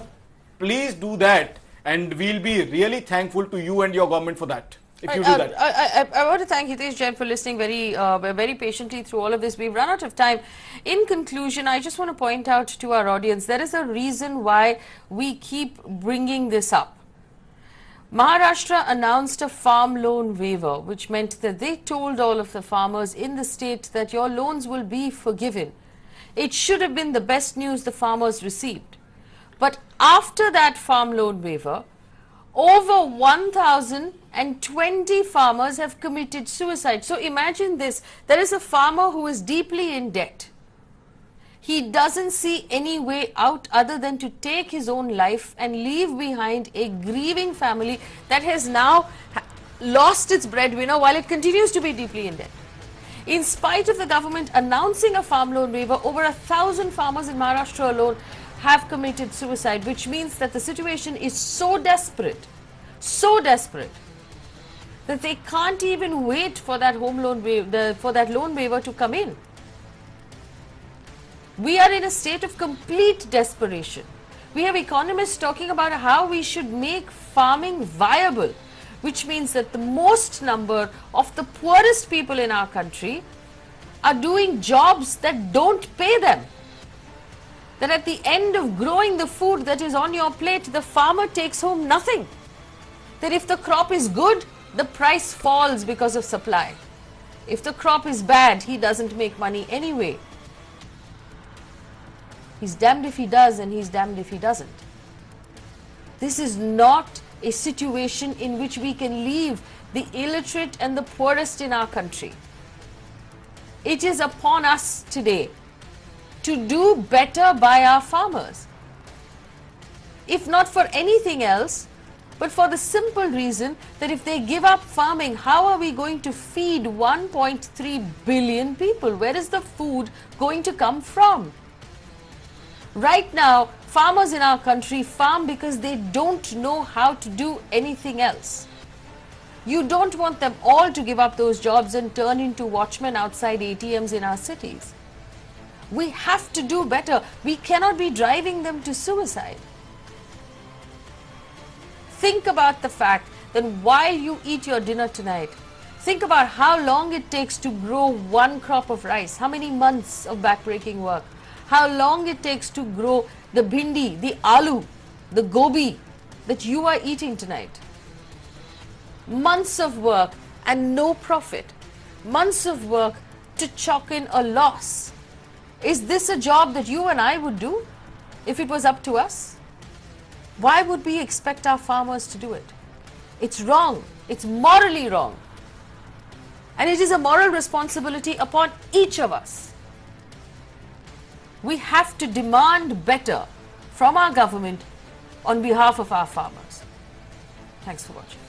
Speaker 5: Please do that and we'll be really thankful to you and your government for that if you do
Speaker 4: Uh,
Speaker 5: that.
Speaker 4: I, I, I, I want to thank Hitesh Jain for listening very, uh, very patiently through all of this. We've run out of time. In conclusion, I just want to point out to our audience there is a reason why we keep bringing this up. Maharashtra announced a farm loan waiver, which meant that they told all of the farmers in the state that your loans will be forgiven. It should have been the best news the farmers received. But after that farm loan waiver, over 1,020 farmers have committed suicide. So imagine this there is a farmer who is deeply in debt. He doesn't see any way out other than to take his own life and leave behind a grieving family that has now lost its breadwinner while it continues to be deeply in debt. In spite of the government announcing a farm loan waiver, over a thousand farmers in Maharashtra alone have committed suicide, which means that the situation is so desperate, so desperate, that they can't even wait for that home loan for that loan waiver to come in. We are in a state of complete desperation. We have economists talking about how we should make farming viable, which means that the most number of the poorest people in our country are doing jobs that don't pay them. That at the end of growing the food that is on your plate, the farmer takes home nothing. That if the crop is good, the price falls because of supply. If the crop is bad, he doesn't make money anyway. He's damned if he does and he's damned if he doesn't. This is not a situation in which we can leave the illiterate and the poorest in our country. It is upon us today to do better by our farmers. If not for anything else, but for the simple reason that if they give up farming, how are we going to feed 1.3 billion people? Where is the food going to come from? Right now, farmers in our country farm because they don't know how to do anything else. You don't want them all to give up those jobs and turn into watchmen outside ATMs in our cities. We have to do better. We cannot be driving them to suicide. Think about the fact that while you eat your dinner tonight, think about how long it takes to grow one crop of rice, how many months of backbreaking work, how long it takes to grow the bhindi, the aloo, the gobi that you are eating tonight. Months of work and no profit. Months of work to chalk in a loss. Is this a job that you and I would do if it was up to us? Why would we expect our farmers to do it? It's wrong. It's morally wrong. And it is a moral responsibility upon each of us. We have to demand better from our government on behalf of our farmers. Thanks for watching.